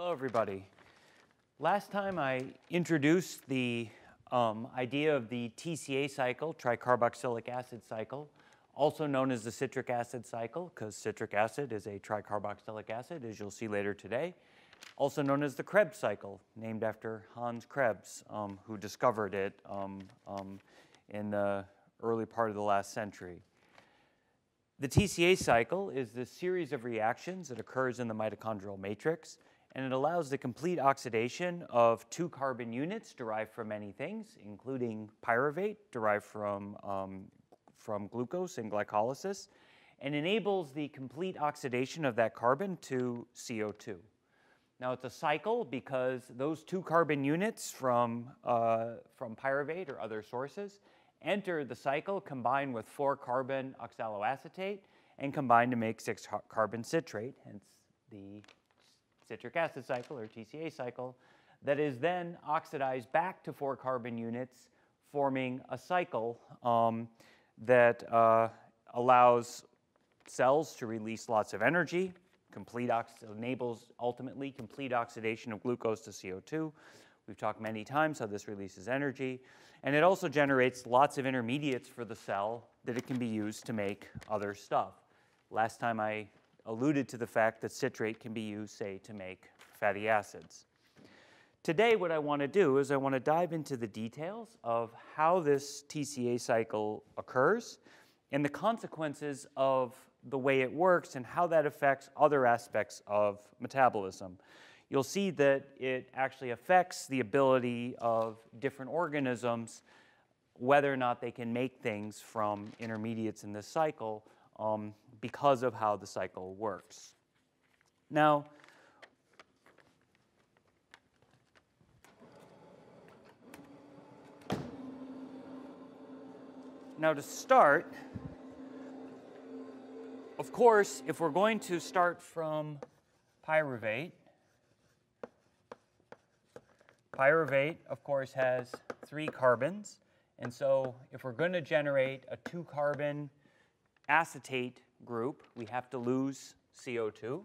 Hello, everybody. Last time I introduced the um, idea of the TCA cycle, tricarboxylic acid cycle, also known as the citric acid cycle, because citric acid is a tricarboxylic acid, as you'll see later today. Also known as the Krebs cycle, named after Hans Krebs, um, who discovered it um, um, in the early part of the last century. The TCA cycle is the series of reactions that occurs in the mitochondrial matrix, and it allows the complete oxidation of two carbon units derived from many things, including pyruvate derived from, um, from glucose in glycolysis, and enables the complete oxidation of that carbon to CO2. Now it's a cycle because those two carbon units from, uh, from pyruvate or other sources enter the cycle, combine with four carbon oxaloacetate, and combine to make six carbon citrate, hence the citric acid cycle or TCA cycle, that is then oxidized back to four carbon units, forming a cycle um, that uh, allows cells to release lots of energy, complete enables ultimately complete oxidation of glucose to CO2. We've talked many times how this releases energy. And it also generates lots of intermediates for the cell that it can be used to make other stuff. Last time I alluded to the fact that citrate can be used, say, to make fatty acids. Today, what I want to do is I want to dive into the details of how this TCA cycle occurs and the consequences of the way it works and how that affects other aspects of metabolism you'll see that it actually affects the ability of different organisms whether or not they can make things from intermediates in this cycle um, because of how the cycle works. Now, now to start, of course, if we're going to start from pyruvate, Pyruvate, of course, has three carbons. And so if we're going to generate a two-carbon acetate group, we have to lose CO2.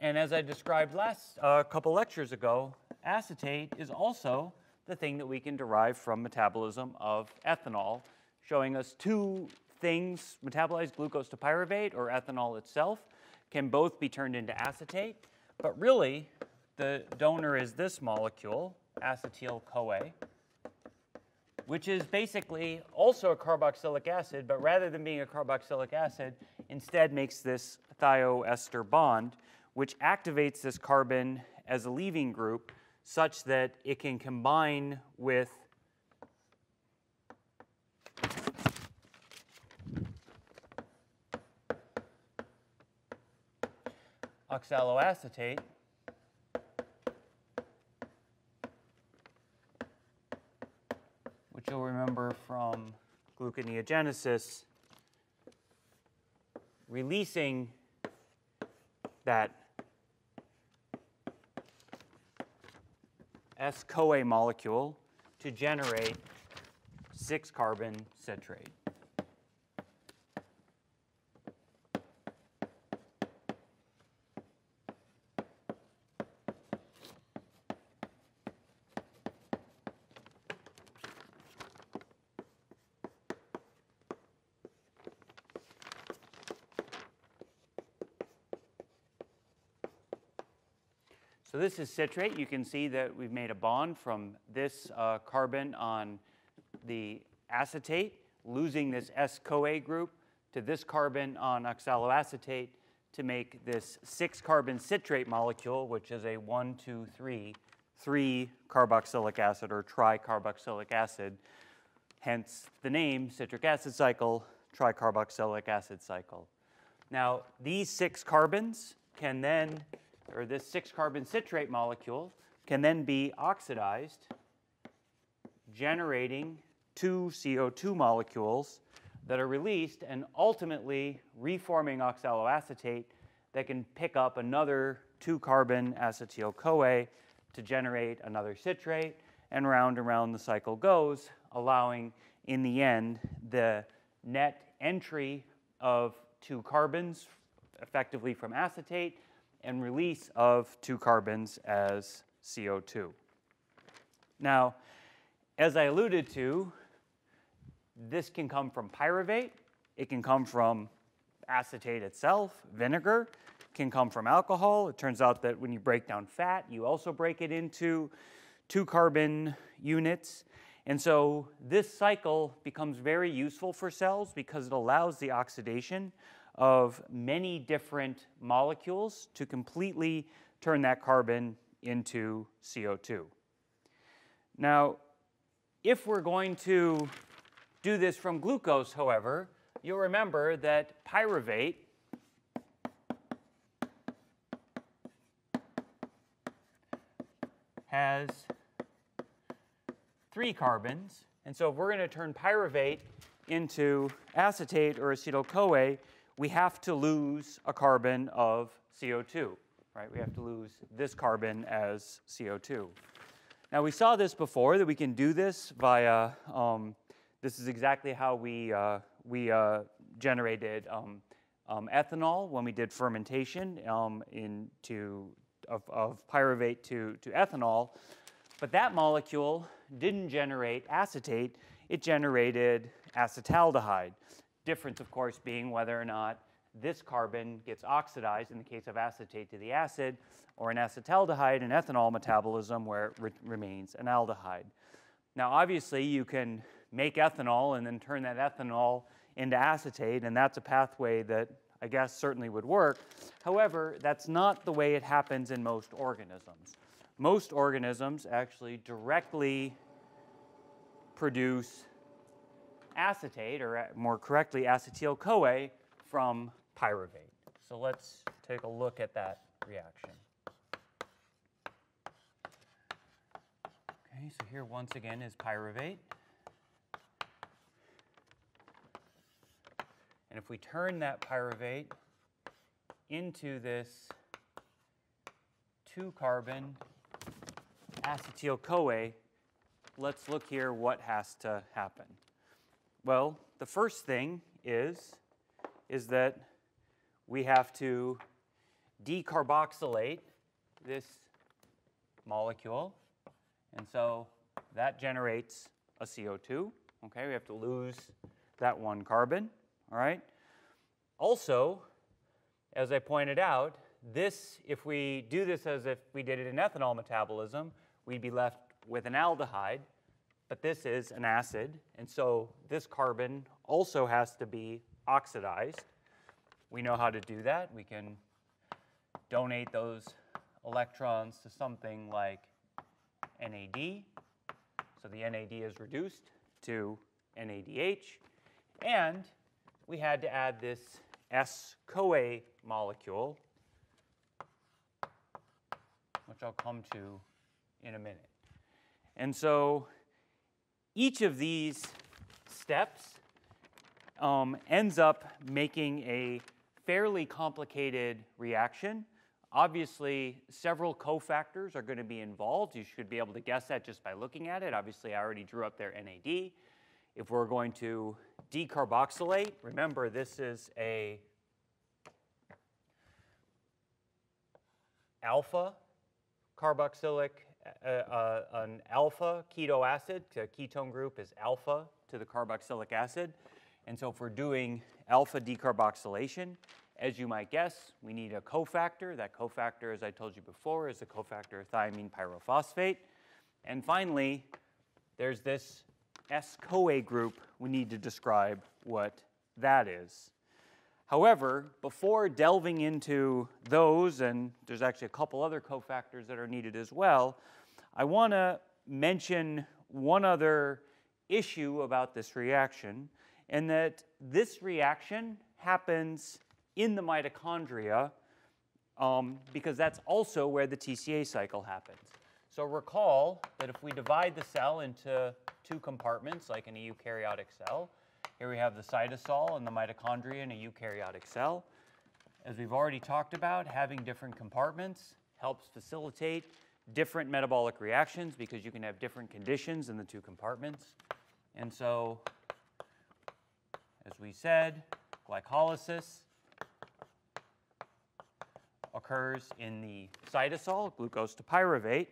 And as I described last a uh, couple lectures ago, acetate is also the thing that we can derive from metabolism of ethanol, showing us two things, metabolize glucose to pyruvate or ethanol itself, can both be turned into acetate, but really the donor is this molecule, acetyl-CoA, which is basically also a carboxylic acid, but rather than being a carboxylic acid, instead makes this thioester bond, which activates this carbon as a leaving group such that it can combine with oxaloacetate, you'll remember from gluconeogenesis, releasing that S-CoA molecule to generate 6-carbon citrate. This is citrate. You can see that we've made a bond from this uh, carbon on the acetate, losing this S-CoA group to this carbon on oxaloacetate to make this six-carbon citrate molecule, which is a one, two, three, three carboxylic acid or tricarboxylic acid, hence the name citric acid cycle, tricarboxylic acid cycle. Now, these six carbons can then or this six carbon citrate molecule can then be oxidized, generating two CO2 molecules that are released and ultimately reforming oxaloacetate that can pick up another two carbon acetyl CoA to generate another citrate, and round and round the cycle goes, allowing in the end the net entry of two carbons effectively from acetate and release of two carbons as CO2. Now, as I alluded to, this can come from pyruvate, it can come from acetate itself, vinegar, can come from alcohol. It turns out that when you break down fat, you also break it into two carbon units. And so this cycle becomes very useful for cells because it allows the oxidation of many different molecules to completely turn that carbon into CO2. Now, if we're going to do this from glucose, however, you'll remember that pyruvate has three carbons. And so if we're going to turn pyruvate into acetate or acetyl-CoA, we have to lose a carbon of CO2, right? We have to lose this carbon as CO2. Now we saw this before, that we can do this via, um, this is exactly how we, uh, we uh, generated um, um, ethanol when we did fermentation um, into, of, of pyruvate to, to ethanol. But that molecule didn't generate acetate, it generated acetaldehyde. Difference, of course, being whether or not this carbon gets oxidized in the case of acetate to the acid, or an acetaldehyde in ethanol metabolism where it re remains an aldehyde. Now, obviously, you can make ethanol and then turn that ethanol into acetate, and that's a pathway that I guess certainly would work. However, that's not the way it happens in most organisms. Most organisms actually directly produce acetate, or uh, more correctly, acetyl-CoA from pyruvate. So let's take a look at that reaction. Okay, so here once again is pyruvate. And if we turn that pyruvate into this two carbon acetyl-CoA, let's look here what has to happen. Well, the first thing is, is that we have to decarboxylate this molecule. And so that generates a CO2. Okay, we have to lose that one carbon. All right. Also, as I pointed out, this, if we do this as if we did it in ethanol metabolism, we'd be left with an aldehyde, but this is an acid, and so this carbon also has to be oxidized. We know how to do that. We can donate those electrons to something like NAD. So the NAD is reduced to NADH. And we had to add this S-CoA molecule, which I'll come to in a minute. And so each of these steps um, ends up making a fairly complicated reaction. Obviously, several cofactors are going to be involved. You should be able to guess that just by looking at it. Obviously, I already drew up their NAD. If we're going to decarboxylate, remember this is a alpha carboxylic, an alpha keto acid. The ketone group is alpha to the carboxylic acid. And so if we're doing alpha decarboxylation, as you might guess, we need a cofactor. That cofactor, as I told you before, is the cofactor thiamine pyrophosphate. And finally, there's this S-CoA group. We need to describe what that is. However, before delving into those, and there's actually a couple other cofactors that are needed as well, I want to mention one other issue about this reaction, and that this reaction happens in the mitochondria um, because that's also where the TCA cycle happens. So recall that if we divide the cell into two compartments, like in a eukaryotic cell, here we have the cytosol and the mitochondria in a eukaryotic cell. As we've already talked about, having different compartments helps facilitate different metabolic reactions because you can have different conditions in the two compartments. And so, as we said, glycolysis occurs in the cytosol, glucose to pyruvate.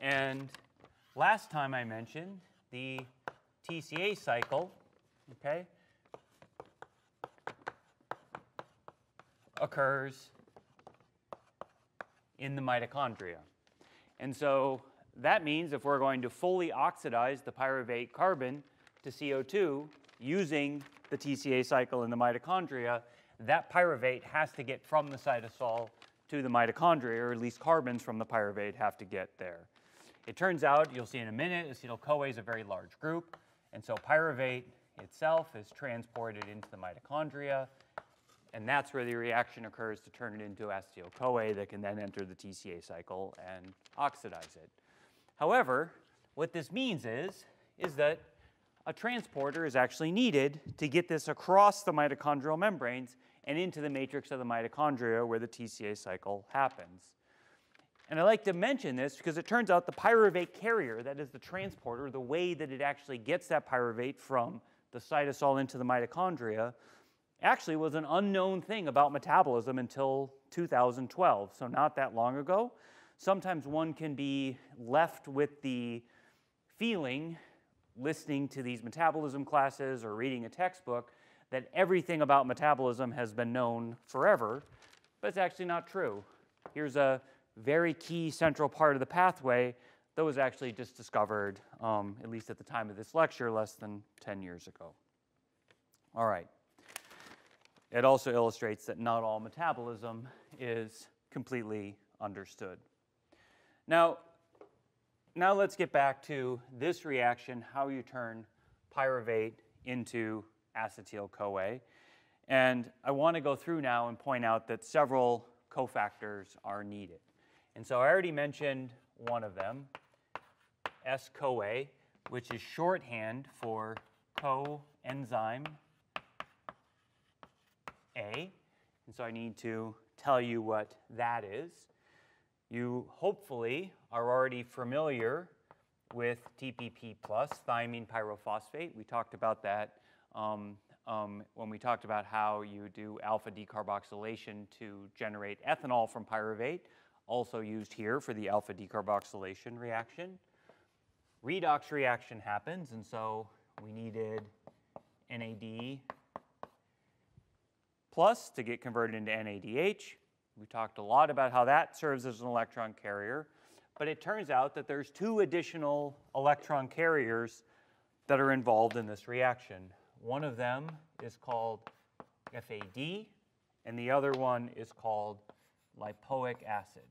And last time I mentioned the TCA cycle, okay, occurs in the mitochondria. And so that means if we're going to fully oxidize the pyruvate carbon to CO2 using the TCA cycle in the mitochondria, that pyruvate has to get from the cytosol to the mitochondria, or at least carbons from the pyruvate have to get there. It turns out, you'll see in a minute, acetyl-CoA is a very large group, and so pyruvate itself is transported into the mitochondria, and that's where the reaction occurs to turn it into acetyl-CoA that can then enter the TCA cycle and oxidize it. However, what this means is, is that a transporter is actually needed to get this across the mitochondrial membranes and into the matrix of the mitochondria where the TCA cycle happens. And I like to mention this because it turns out the pyruvate carrier, that is the transporter, the way that it actually gets that pyruvate from the cytosol into the mitochondria, actually was an unknown thing about metabolism until 2012, so not that long ago. Sometimes one can be left with the feeling listening to these metabolism classes or reading a textbook that everything about metabolism has been known forever, but it's actually not true. Here's a very key central part of the pathway that was actually just discovered, um, at least at the time of this lecture, less than 10 years ago. All right. It also illustrates that not all metabolism is completely understood. Now, now let's get back to this reaction, how you turn pyruvate into acetyl-CoA. And I want to go through now and point out that several cofactors are needed. And so I already mentioned one of them, S-CoA, which is shorthand for coenzyme A. And so I need to tell you what that is. You hopefully are already familiar with TPP plus, thiamine pyrophosphate. We talked about that um, um, when we talked about how you do alpha decarboxylation to generate ethanol from pyruvate, also used here for the alpha decarboxylation reaction. Redox reaction happens, and so we needed NAD plus to get converted into NADH. We talked a lot about how that serves as an electron carrier, but it turns out that there's two additional electron carriers that are involved in this reaction. One of them is called FAD, and the other one is called lipoic acid.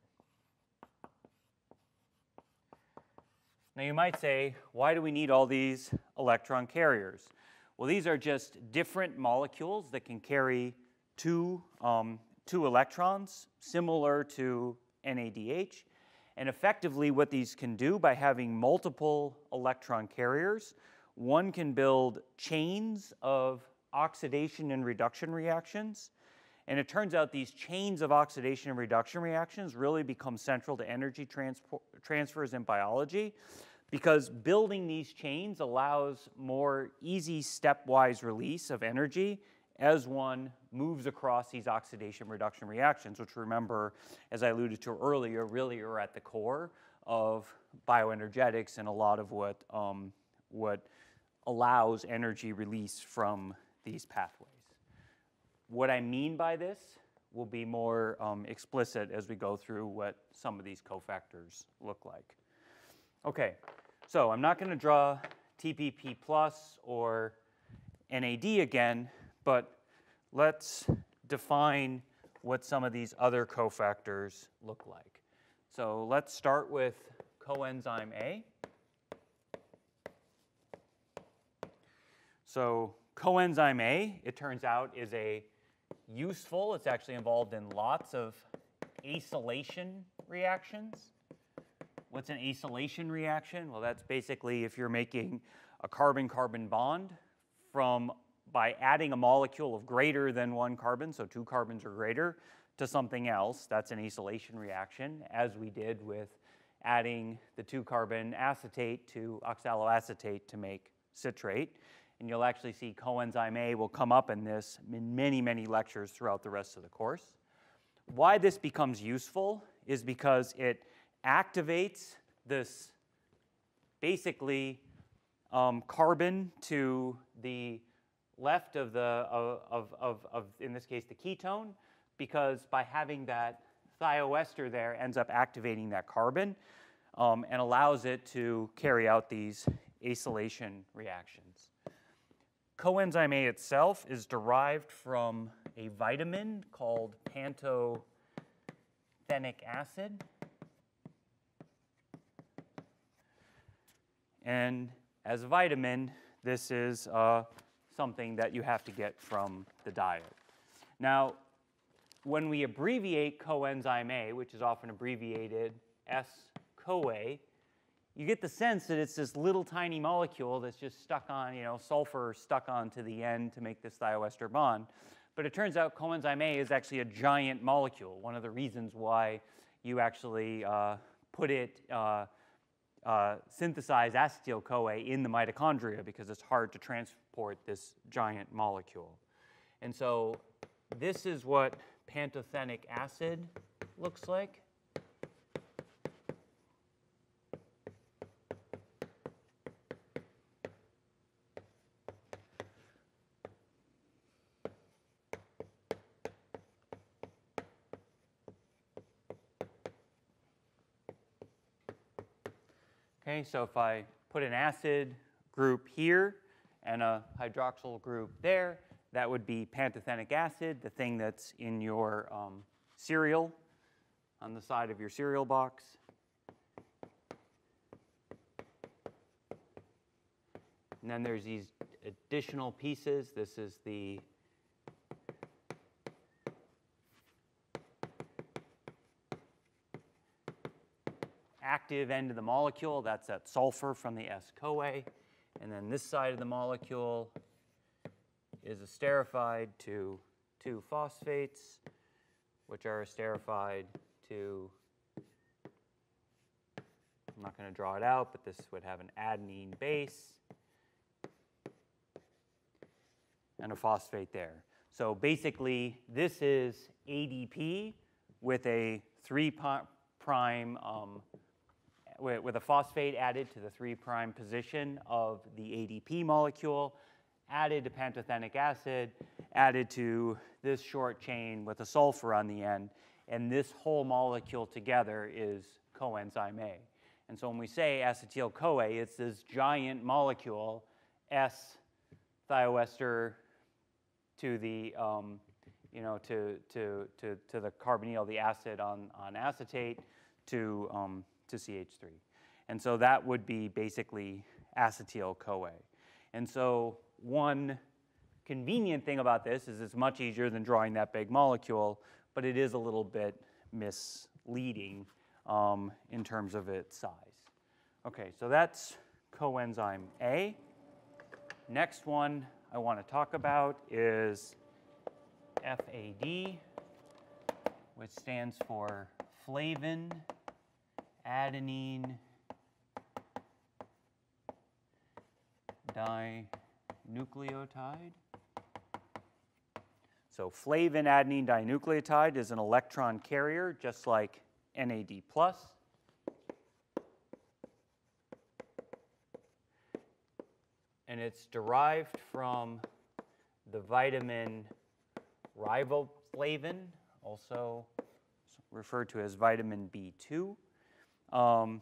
Now you might say, why do we need all these electron carriers? Well, these are just different molecules that can carry two um, two electrons, similar to NADH. And effectively, what these can do by having multiple electron carriers, one can build chains of oxidation and reduction reactions. And it turns out these chains of oxidation and reduction reactions really become central to energy transfers in biology because building these chains allows more easy stepwise release of energy as one moves across these oxidation reduction reactions, which remember, as I alluded to earlier, really are at the core of bioenergetics and a lot of what, um, what allows energy release from these pathways. What I mean by this will be more um, explicit as we go through what some of these cofactors look like. Okay, so I'm not going to draw TPP plus or NAD again, but let's define what some of these other cofactors look like. So let's start with coenzyme A. So coenzyme A, it turns out, is a useful, it's actually involved in lots of acylation reactions. What's an acylation reaction? Well, that's basically if you're making a carbon-carbon bond from by adding a molecule of greater than one carbon, so two carbons or greater, to something else. That's an acylation reaction, as we did with adding the two carbon acetate to oxaloacetate to make citrate. And you'll actually see coenzyme A will come up in this in many, many lectures throughout the rest of the course. why this becomes useful is because it activates this basically um, carbon to the left of the, of, of, of, in this case, the ketone, because by having that thioester there ends up activating that carbon um, and allows it to carry out these acylation reactions. Coenzyme A itself is derived from a vitamin called pantothenic acid. And as a vitamin, this is uh, something that you have to get from the diet. Now, when we abbreviate coenzyme A, which is often abbreviated S-CoA, you get the sense that it's this little tiny molecule that's just stuck on, you know, sulfur stuck onto the end to make this thioester bond. But it turns out coenzyme A is actually a giant molecule. One of the reasons why you actually uh, put it, uh, uh, synthesize acetyl-CoA in the mitochondria because it's hard to transport this giant molecule. And so this is what pantothenic acid looks like. Okay, so if I put an acid group here and a hydroxyl group there, that would be pantothenic acid, the thing that's in your um, cereal on the side of your cereal box. And then there's these additional pieces. This is the active end of the molecule, that's that sulfur from the S-CoA. And then this side of the molecule is esterified to two phosphates, which are esterified to, I'm not going to draw it out, but this would have an adenine base and a phosphate there. So basically, this is ADP with a 3' prime um, with, a phosphate added to the 3' position of the ADP molecule, added to pantothenic acid, added to this short chain with a sulfur on the end, and this whole molecule together is coenzyme A. And so when we say acetyl-CoA, it's this giant molecule, S thioester to the, um, you know, to, to, to, to the carbonyl, the acid on, on acetate, to um, to CH3. And so that would be basically acetyl-CoA. And so one convenient thing about this is it's much easier than drawing that big molecule, but it is a little bit misleading um, in terms of its size. Okay, so that's coenzyme A. Next one I want to talk about is FAD, which stands for flavin adenine dinucleotide. So flavin adenine dinucleotide is an electron carrier, just like NAD+. And it's derived from the vitamin riboflavin, also referred to as vitamin B2. Um,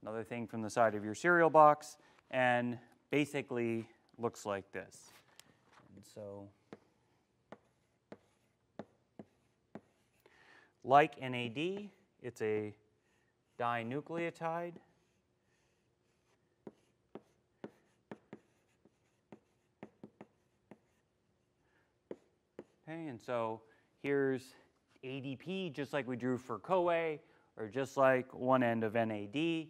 another thing from the side of your cereal box, and basically looks like this. And so, like NAD, it's a dinucleotide. Okay, and so here's ADP, just like we drew for CoA or just like one end of NAD.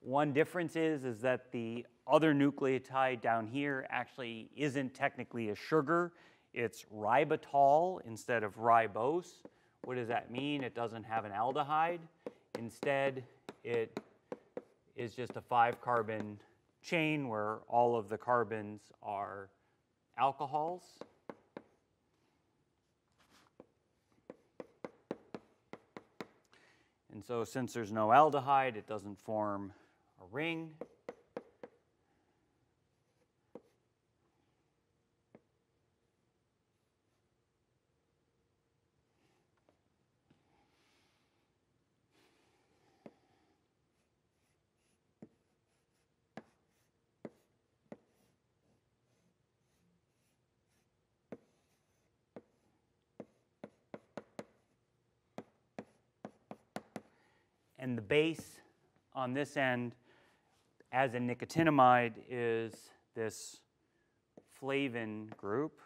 One difference is, is that the other nucleotide down here actually isn't technically a sugar. It's ribitol instead of ribose. What does that mean? It doesn't have an aldehyde. Instead, it is just a five carbon chain where all of the carbons are alcohols. And so since there's no aldehyde, it doesn't form a ring. Base on this end as in nicotinamide is this flavin group.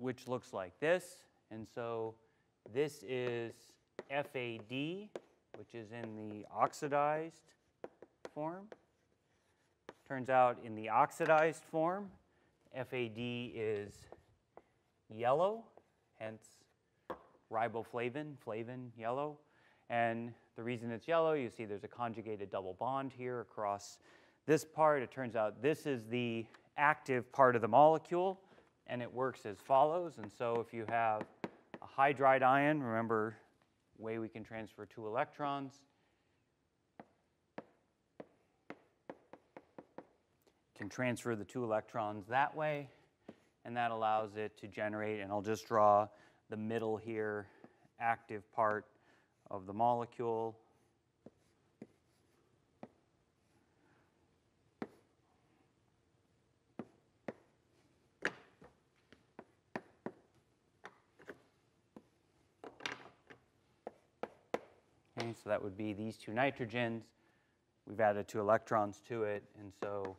which looks like this. And so this is FAD, which is in the oxidized form. Turns out in the oxidized form, FAD is yellow, hence riboflavin, flavin, yellow. And the reason it's yellow, you see there's a conjugated double bond here across this part. It turns out this is the active part of the molecule, and it works as follows. And so if you have a hydride ion, remember way we can transfer two electrons, can transfer the two electrons that way, and that allows it to generate, and I'll just draw the middle here, active part of the molecule. Okay, so that would be these two nitrogens. We've added two electrons to it, and so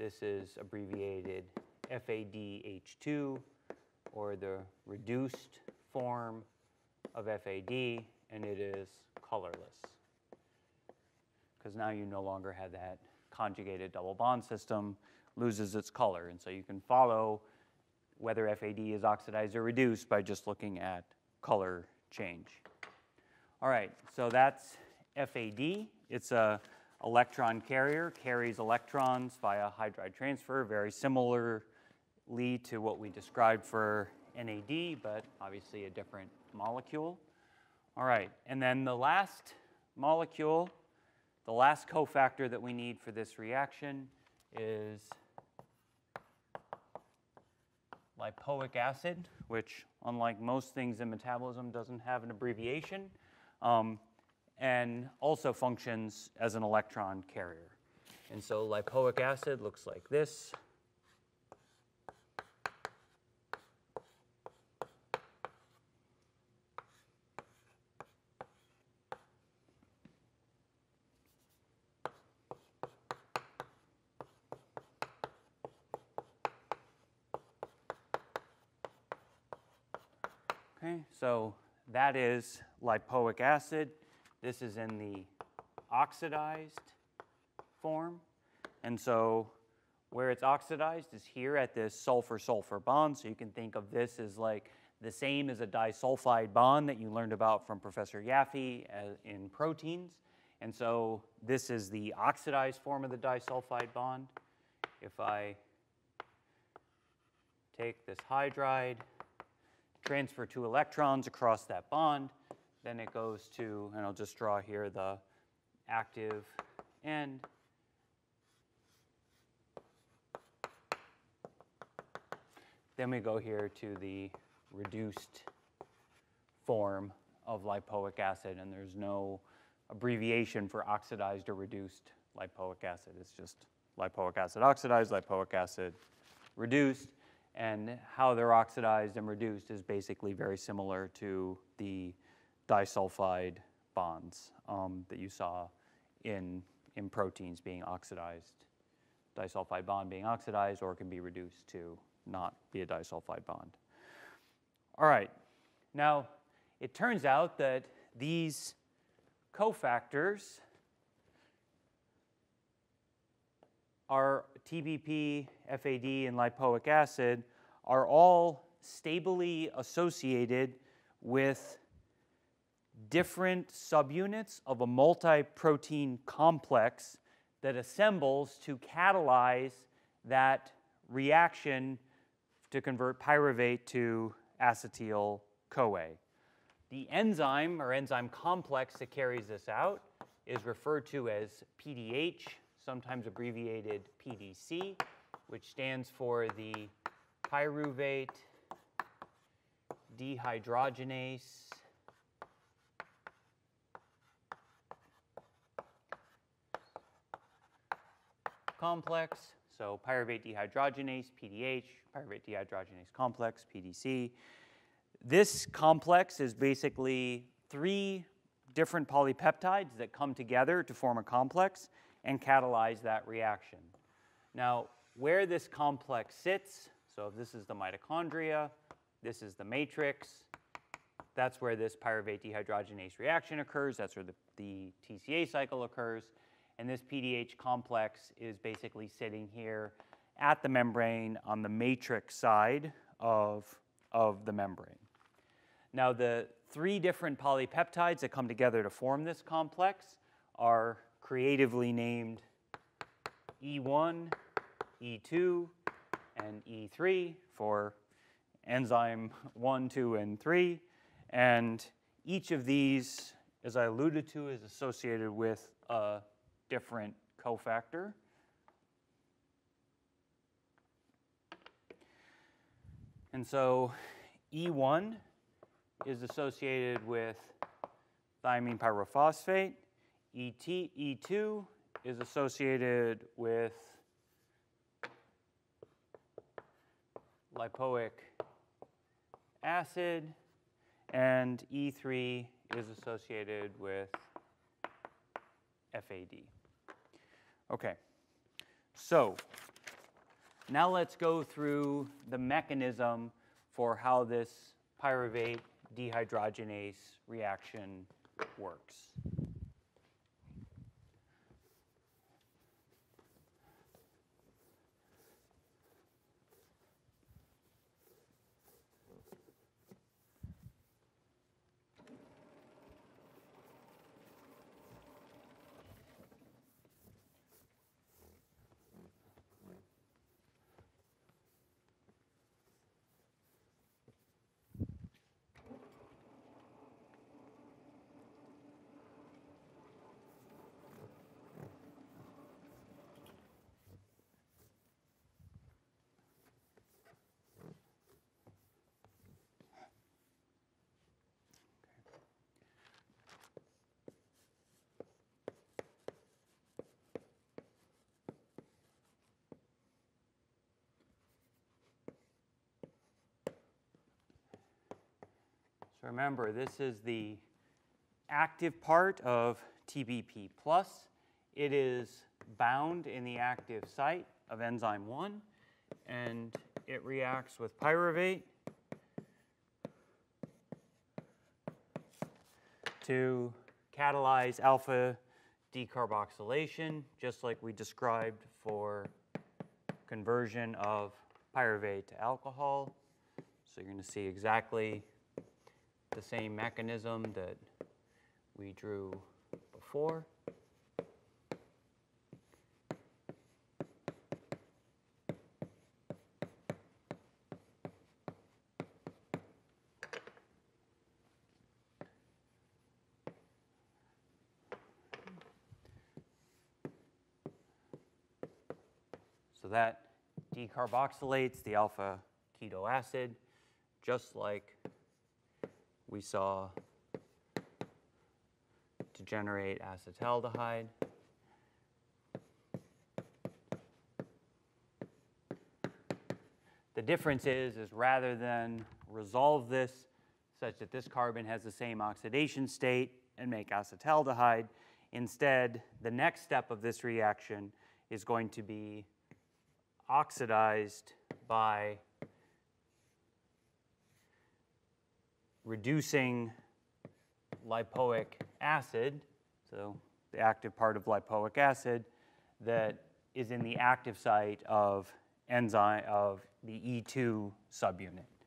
this is abbreviated FADH2 or the reduced form of FAD, and it is colorless. Because now you no longer have that conjugated double bond system, loses its color. And so you can follow whether FAD is oxidized or reduced by just looking at color change. All right, so that's FAD. It's a electron carrier, carries electrons via hydride transfer, very similarly to what we described for NAD, but obviously a different molecule. All right, and then the last molecule, the last cofactor that we need for this reaction is lipoic acid, which unlike most things in metabolism doesn't have an abbreviation. Um, and also functions as an electron carrier. And so lipoic acid looks like this. Okay, so that is lipoic acid. This is in the oxidized form. And so where it's oxidized is here at this sulfur-sulfur bond. So you can think of this as like the same as a disulfide bond that you learned about from Professor Yaffe uh, in proteins. And so this is the oxidized form of the disulfide bond. If I take this hydride, transfer two electrons across that bond, then it goes to, and I'll just draw here the active end. Then we go here to the reduced form of lipoic acid, and there's no abbreviation for oxidized or reduced lipoic acid. It's just lipoic acid oxidized, lipoic acid reduced, and how they're oxidized and reduced is basically very similar to the disulfide bonds um, that you saw in, in proteins being oxidized. Disulfide bond being oxidized or can be reduced to not be a disulfide bond. All right, now it turns out that these cofactors are TPP, FAD, and lipoic acid are all stably associated with different subunits of a multi-protein complex that assembles to catalyze that reaction to convert pyruvate to acetyl-CoA. The enzyme or enzyme complex that carries this out is referred to as PDH, sometimes abbreviated PDC, which stands for the pyruvate dehydrogenase complex. So pyruvate dehydrogenase, PDH, pyruvate dehydrogenase complex, PDC. This complex is basically three different polypeptides that come together to form a complex and catalyze that reaction. Now, where this complex sits, so if this is the mitochondria, this is the matrix, that's where this pyruvate dehydrogenase reaction occurs, that's where the, the TCA cycle occurs, and this PDH complex is basically sitting here at the membrane on the matrix side of, of the membrane. Now, the three different polypeptides that come together to form this complex are creatively named E1, E2, and E3 for enzyme 1, 2, and 3. And each of these, as I alluded to, is associated with a different cofactor. And so E1 is associated with thiamine pyrophosphate. ET, E2 is associated with lipoic acid, and E3 is associated with FAD. Okay, so now let's go through the mechanism for how this pyruvate dehydrogenase reaction works. So remember, this is the active part of TPP+. plus. It is bound in the active site of enzyme 1, and it reacts with pyruvate to catalyze alpha decarboxylation, just like we described for conversion of pyruvate to alcohol. So you're going to see exactly the same mechanism that we drew before. So that decarboxylates the alpha keto acid, just like we saw to generate acetaldehyde. The difference is, is rather than resolve this such that this carbon has the same oxidation state and make acetaldehyde, instead, the next step of this reaction is going to be oxidized by reducing lipoic acid, so the active part of lipoic acid that is in the active site of enzyme of the E2 subunit.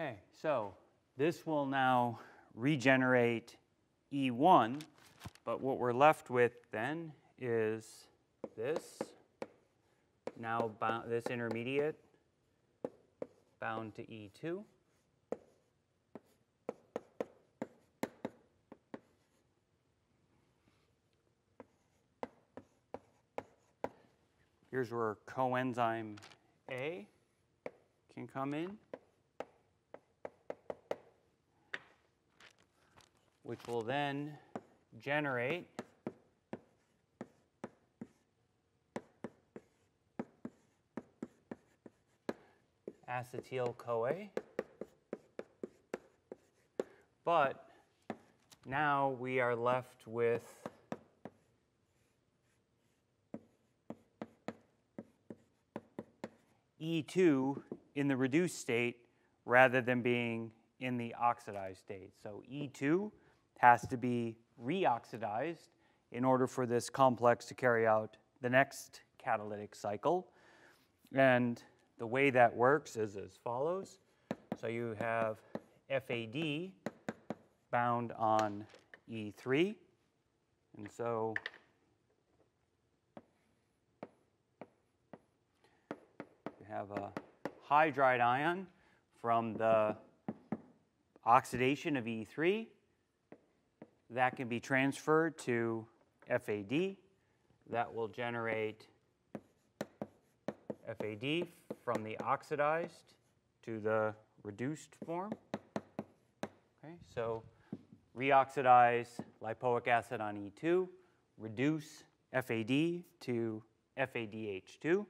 Okay, so this will now regenerate E1, but what we're left with then is this, now this intermediate bound to E2. Here's where coenzyme A can come in, which will then generate acetyl-CoA. But now we are left with E2 in the reduced state rather than being in the oxidized state. So E2 has to be reoxidized in order for this complex to carry out the next catalytic cycle. And the way that works is as follows. So you have FAD bound on E3. And so you have a hydride ion from the oxidation of E3. That can be transferred to FAD. That will generate FAD from the oxidized to the reduced form. Okay, so reoxidize lipoic acid on E2, reduce FAD to FADH2,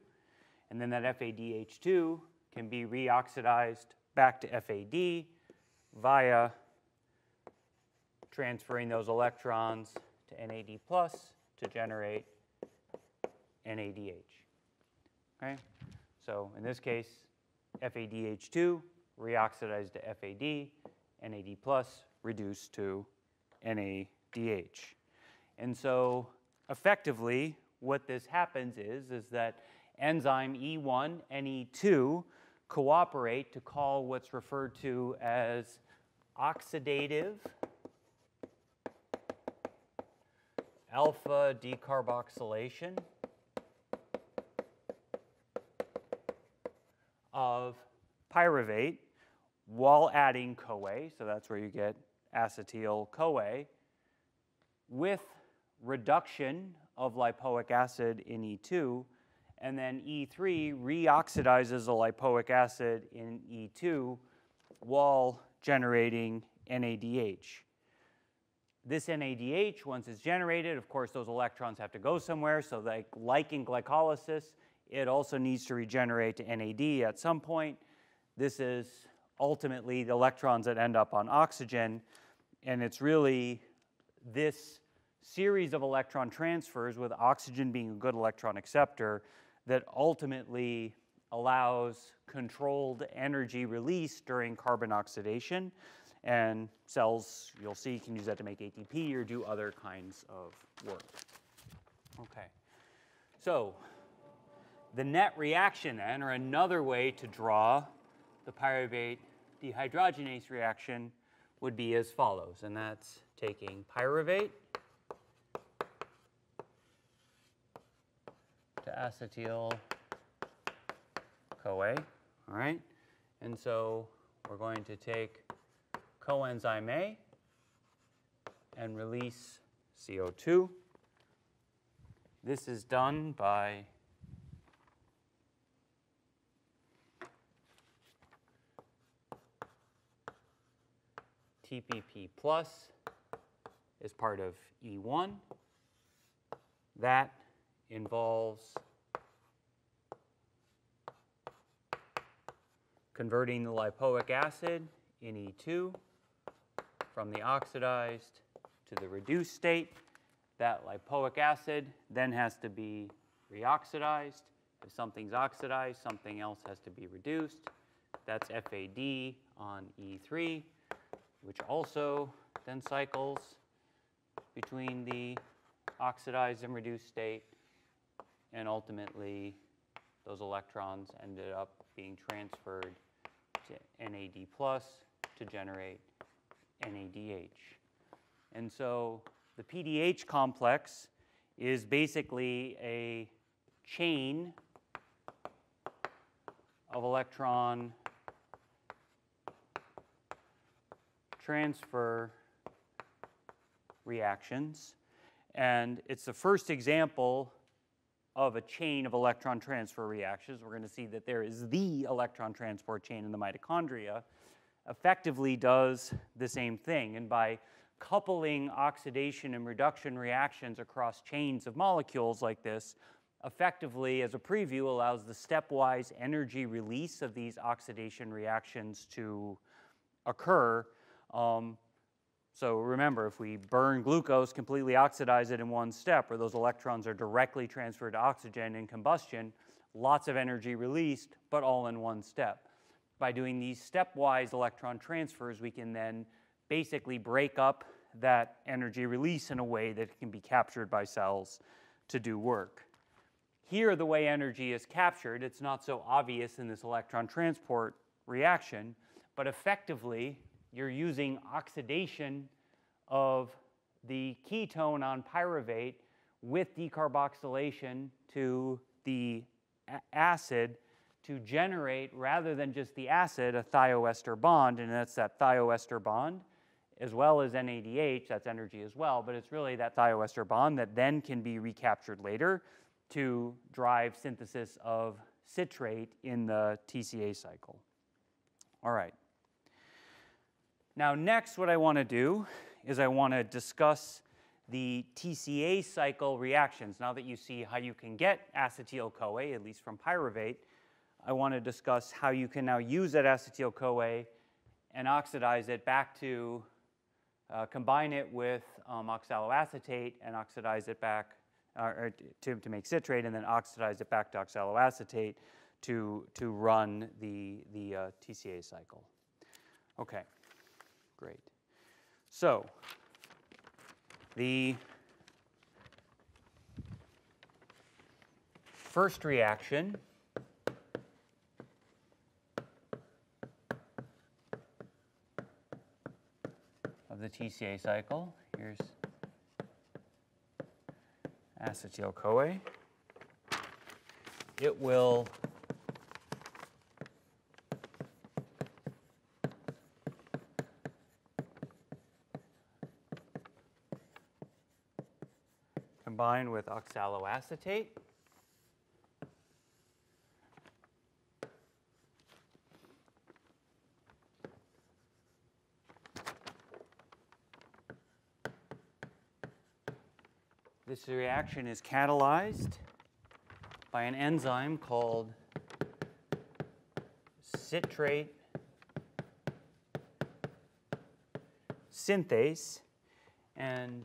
and then that FADH2 can be reoxidized back to FAD via transferring those electrons to NAD plus to generate NADH. Okay? So in this case, FADH2 reoxidized to FAD, NAD plus reduced to NADH. And so effectively, what this happens is, is that enzyme E1 and E2 cooperate to call what's referred to as oxidative alpha decarboxylation of pyruvate while adding CoA, so that's where you get acetyl-CoA, with reduction of lipoic acid in E2, and then E3 reoxidizes the lipoic acid in E2 while generating NADH. This NADH, once it's generated, of course, those electrons have to go somewhere, so like, like in glycolysis, it also needs to regenerate to NAD at some point. This is ultimately the electrons that end up on oxygen, and it's really this series of electron transfers with oxygen being a good electron acceptor that ultimately allows controlled energy release during carbon oxidation. And cells, you'll see, can use that to make ATP or do other kinds of work. Okay. So the net reaction then, or another way to draw the pyruvate dehydrogenase reaction would be as follows, and that's taking pyruvate to acetyl CoA, all right? And so we're going to take coenzyme A and release CO2. This is done by TPP plus is part of E1. That involves converting the lipoic acid in E2 from the oxidized to the reduced state. That lipoic acid then has to be reoxidized. If something's oxidized, something else has to be reduced. That's FAD on E3 which also then cycles between the oxidized and reduced state, and ultimately those electrons ended up being transferred to NAD plus to generate NADH. And so the PDH complex is basically a chain of electron transfer reactions. And it's the first example of a chain of electron transfer reactions. We're going to see that there is the electron transport chain in the mitochondria, effectively does the same thing. And by coupling oxidation and reduction reactions across chains of molecules like this, effectively, as a preview, allows the stepwise energy release of these oxidation reactions to occur. Um, so remember, if we burn glucose, completely oxidize it in one step, where those electrons are directly transferred to oxygen in combustion, lots of energy released, but all in one step. By doing these stepwise electron transfers, we can then basically break up that energy release in a way that can be captured by cells to do work. Here, the way energy is captured, it's not so obvious in this electron transport reaction, but effectively, you're using oxidation of the ketone on pyruvate with decarboxylation to the acid to generate, rather than just the acid, a thioester bond, and that's that thioester bond, as well as NADH, that's energy as well, but it's really that thioester bond that then can be recaptured later to drive synthesis of citrate in the TCA cycle. All right. Now, next, what I want to do is I want to discuss the TCA cycle reactions. Now that you see how you can get acetyl-CoA, at least from pyruvate, I want to discuss how you can now use that acetyl-CoA and oxidize it back to, uh, combine it with um, oxaloacetate and oxidize it back uh, to, to make citrate and then oxidize it back to oxaloacetate to, to run the, the uh, TCA cycle. Okay. Great. So, the first reaction TCA cycle, here's acetyl-CoA. It will combine with oxaloacetate. This reaction is catalyzed by an enzyme called citrate synthase and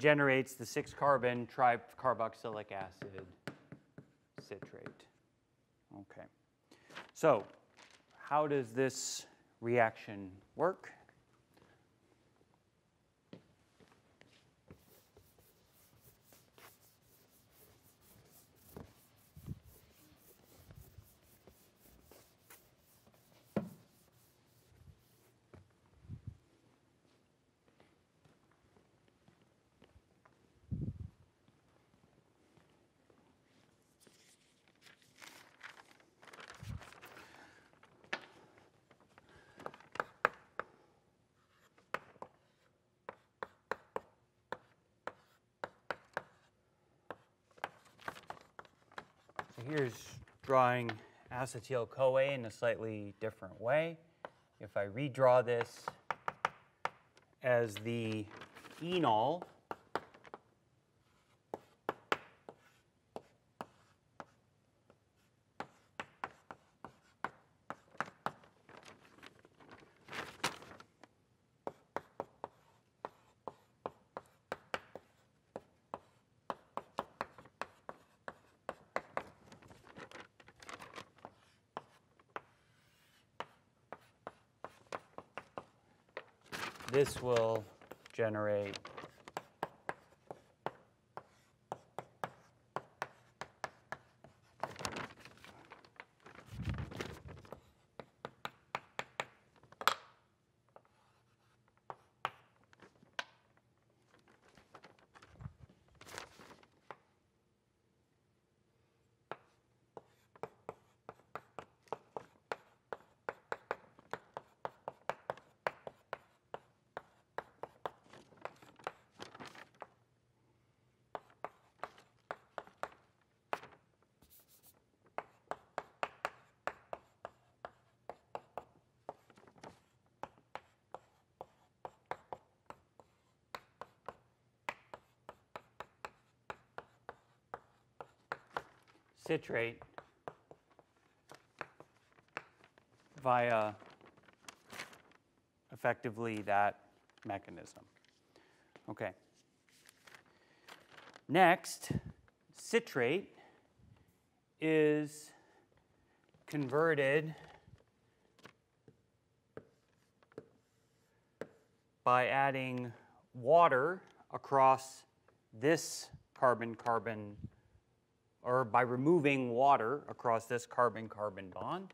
generates the six carbon tricarboxylic acid citrate. Okay. So, how does this reaction work? here's drawing acetyl-CoA in a slightly different way. If I redraw this as the enol, this will generate citrate via effectively that mechanism. Okay. Next, citrate is converted by adding water across this carbon-carbon or by removing water across this carbon-carbon bond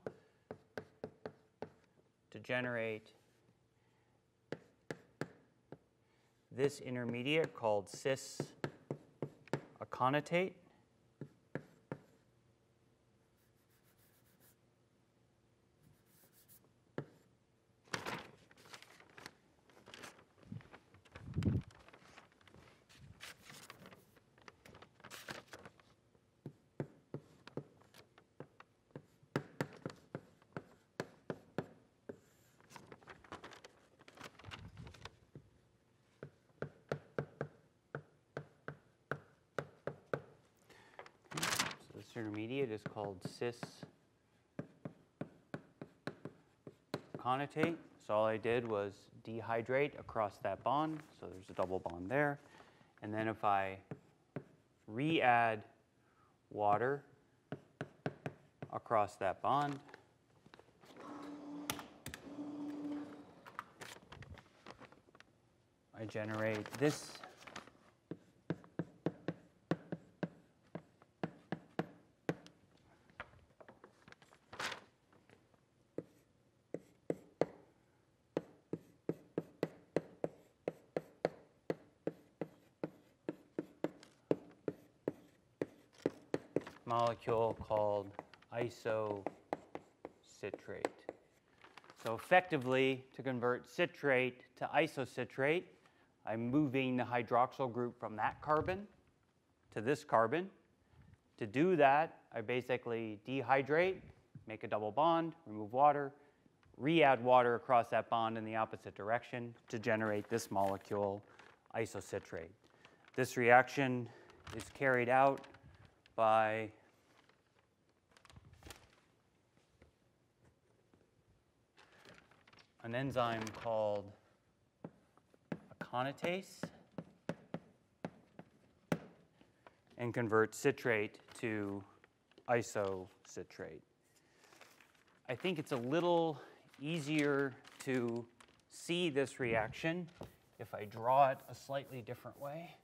to generate this intermediate called cis aconitate. intermediate is called cis aconitate. So all I did was dehydrate across that bond. So there's a double bond there. And then if I re-add water across that bond, I generate this molecule called isocitrate. So effectively, to convert citrate to isocitrate, I'm moving the hydroxyl group from that carbon to this carbon. To do that, I basically dehydrate, make a double bond, remove water, re-add water across that bond in the opposite direction to generate this molecule, isocitrate. This reaction is carried out by enzyme called aconitase and convert citrate to isocitrate. I think it's a little easier to see this reaction if I draw it a slightly different way.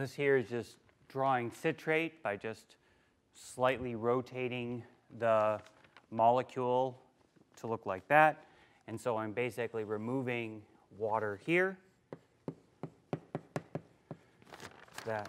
this here is just drawing citrate by just slightly rotating the molecule to look like that. And so I'm basically removing water here. That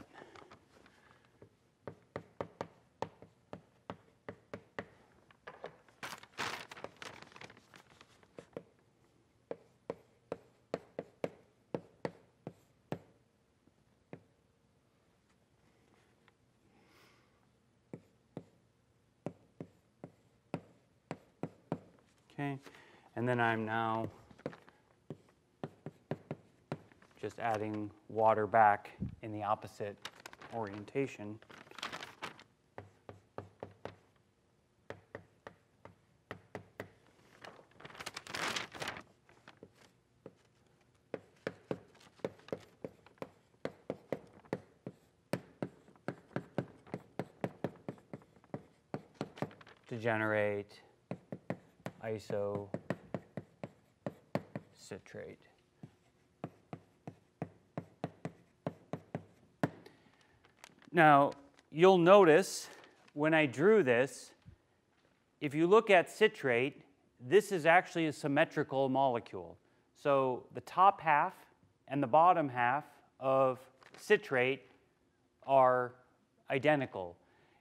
then I'm now just adding water back in the opposite orientation. to generate isocitrate. Now, you'll notice when I drew this, if you look at citrate, this is actually a symmetrical molecule. So the top half and the bottom half of citrate are identical.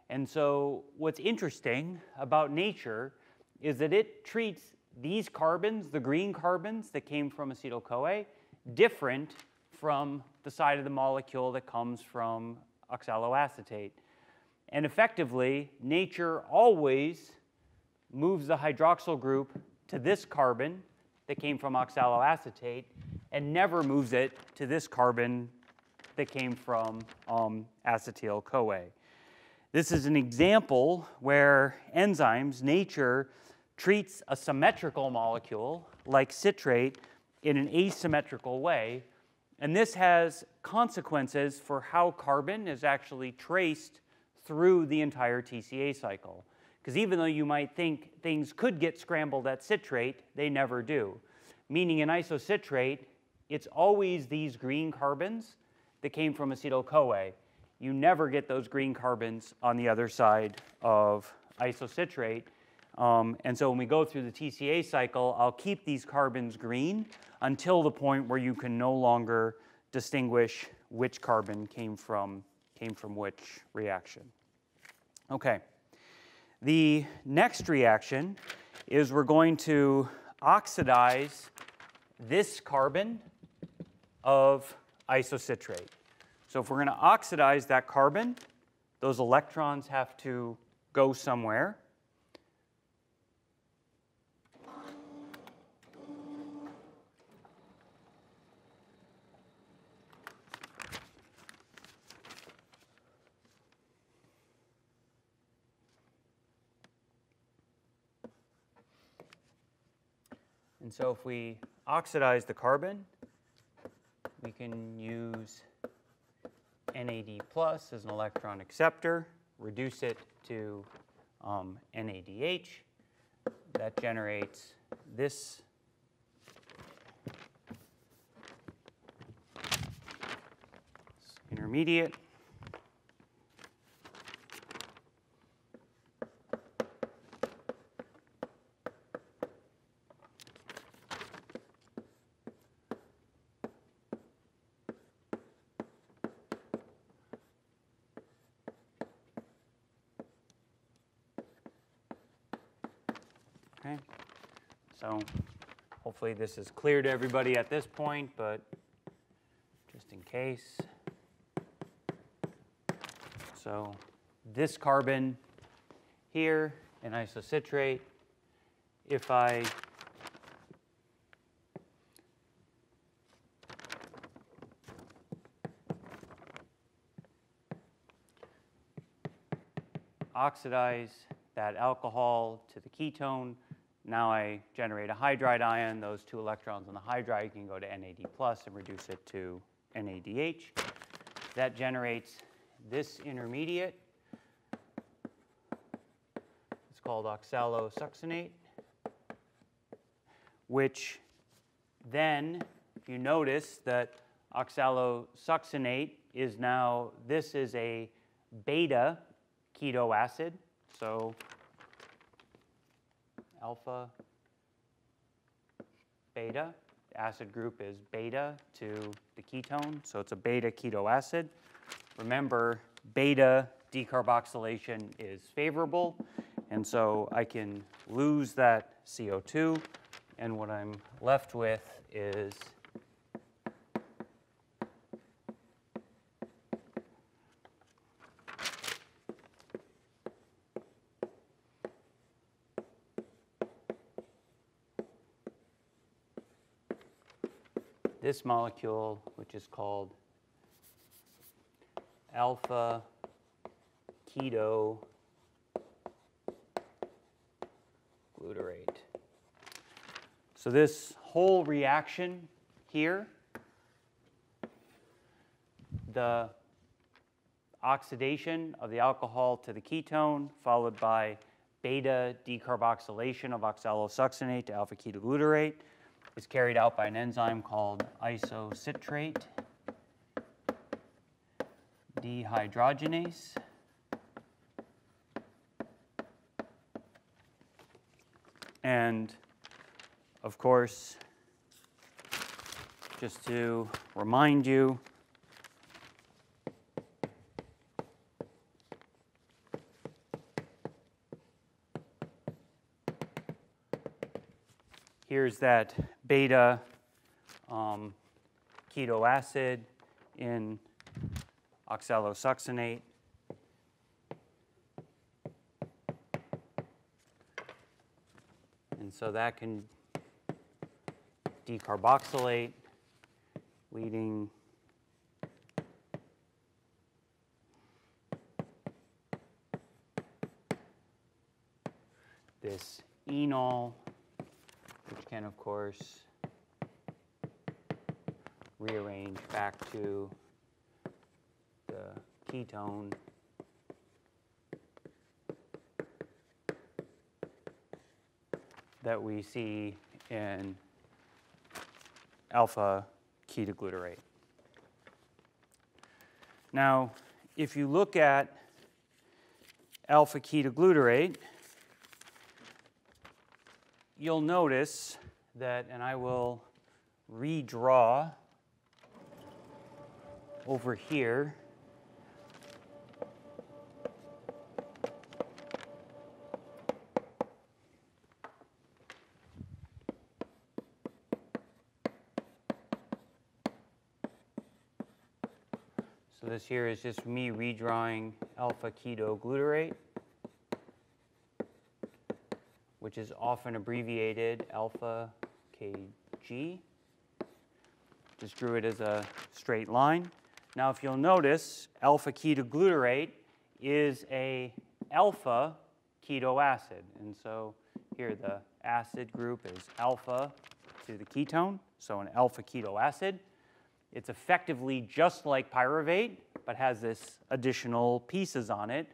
And so what's interesting about nature is that it treats these carbons, the green carbons that came from acetyl-CoA, different from the side of the molecule that comes from oxaloacetate. And effectively, nature always moves the hydroxyl group to this carbon that came from oxaloacetate and never moves it to this carbon that came from um, acetyl-CoA. This is an example where enzymes, nature, treats a symmetrical molecule like citrate in an asymmetrical way. And this has consequences for how carbon is actually traced through the entire TCA cycle. Because even though you might think things could get scrambled at citrate, they never do. Meaning in isocitrate, it's always these green carbons that came from acetyl-CoA. You never get those green carbons on the other side of isocitrate. Um, and so when we go through the TCA cycle, I'll keep these carbons green until the point where you can no longer distinguish which carbon came from, came from which reaction. Okay. The next reaction is we're going to oxidize this carbon of isocitrate. So if we're going to oxidize that carbon, those electrons have to go somewhere. And so if we oxidize the carbon, we can use NAD plus as an electron acceptor, reduce it to um, NADH. That generates this intermediate. Okay, so hopefully this is clear to everybody at this point, but just in case. So this carbon here in isocitrate, if I oxidize that alcohol to the ketone. Now I generate a hydride ion. Those two electrons on the hydride can go to NAD plus and reduce it to NADH. That generates this intermediate. It's called oxalosuccinate, which then, you notice that oxalosuccinate is now, this is a beta keto acid. So alpha, beta. The acid group is beta to the ketone, so it's a beta keto acid. remember, beta decarboxylation is favorable, and so I can lose that CO2, and what I'm left with is this molecule, which is called alpha keto glutarate. So this whole reaction here, the oxidation of the alcohol to the ketone, followed by beta decarboxylation of oxalosuccinate to alpha ketoglutarate, is carried out by an enzyme called isocitrate dehydrogenase. And of course, just to remind you, here's that beta um, keto acid in oxalosuccinate. And so that can decarboxylate, leading this enol, can, of course, rearrange back to the ketone that we see in alpha ketoglutarate. Now, if you look at alpha ketoglutarate, you'll notice that, and I will redraw over here. So this here is just me redrawing alpha keto ketoglutarate, which is often abbreviated alpha Kg. Just drew it as a straight line. Now, if you'll notice, alpha ketoglutarate is a alpha keto acid. And so here the acid group is alpha to the ketone, so an alpha keto acid. It's effectively just like pyruvate, but has this additional pieces on it.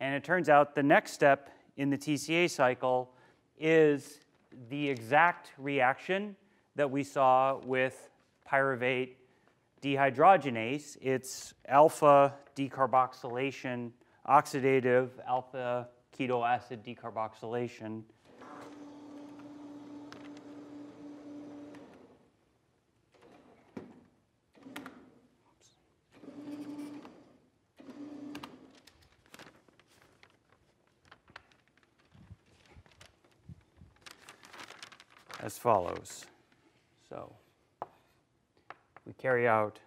And it turns out the next step in the TCA cycle is the exact reaction that we saw with pyruvate dehydrogenase. It's alpha decarboxylation, oxidative alpha keto acid decarboxylation as follows. So we carry out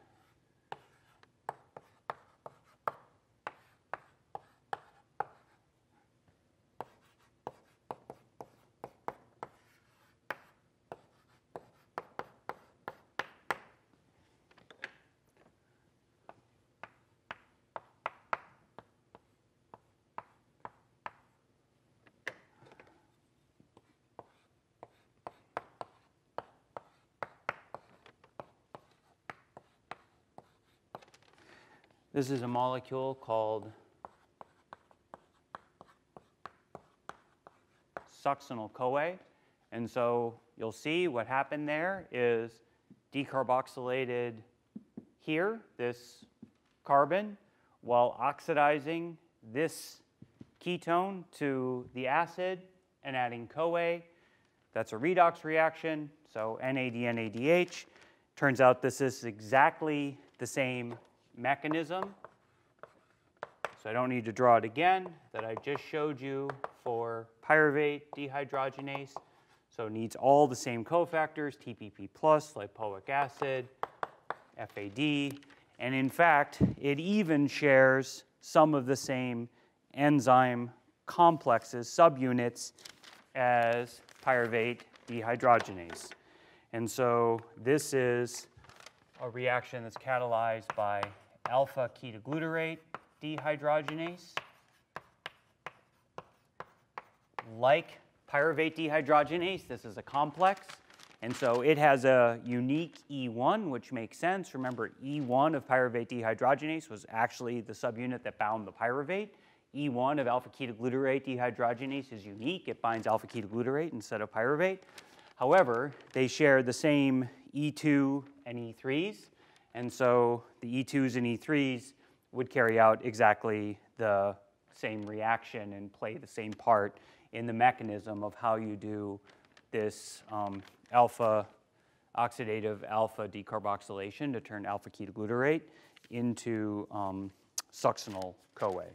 This is a molecule called succinyl CoA. And so you'll see what happened there is decarboxylated here, this carbon, while oxidizing this ketone to the acid and adding CoA. That's a redox reaction, so NAD, NADH. Turns out this is exactly the same mechanism So I don't need to draw it again, that I just showed you for pyruvate dehydrogenase. So it needs all the same cofactors, TPP plus, lipoic acid, FAD, and in fact, it even shares some of the same enzyme complexes, subunits, as pyruvate dehydrogenase. And so this is a reaction that's catalyzed by alpha ketoglutarate dehydrogenase. Like pyruvate dehydrogenase, this is a complex. And so it has a unique E1, which makes sense. Remember, E1 of pyruvate dehydrogenase was actually the subunit that bound the pyruvate. E1 of alpha ketoglutarate dehydrogenase is unique. It binds alpha ketoglutarate instead of pyruvate. However, they share the same E2 and E3s. And so the E2s and E3s would carry out exactly the same reaction and play the same part in the mechanism of how you do this um, alpha oxidative alpha decarboxylation to turn alpha ketoglutarate into um, succinyl CoA.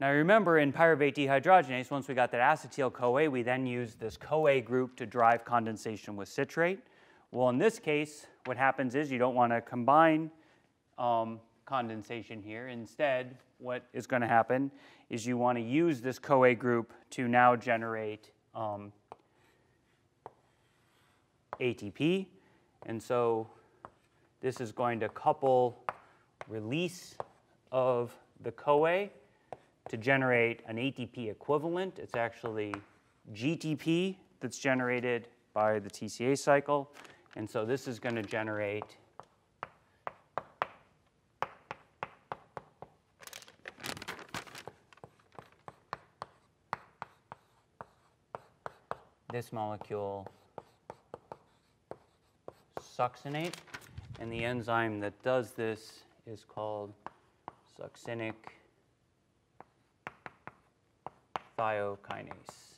Now remember in pyruvate dehydrogenase, once we got that acetyl CoA, we then used this CoA group to drive condensation with citrate. Well, in this case, what happens is you don't want to combine um, condensation here. Instead, what is going to happen is you want to use this CoA group to now generate um, ATP. And so this is going to couple release of the CoA to generate an ATP equivalent. It's actually GTP that's generated by the TCA cycle. And so this is going to generate this molecule succinate. And the enzyme that does this is called succinic thiokinase.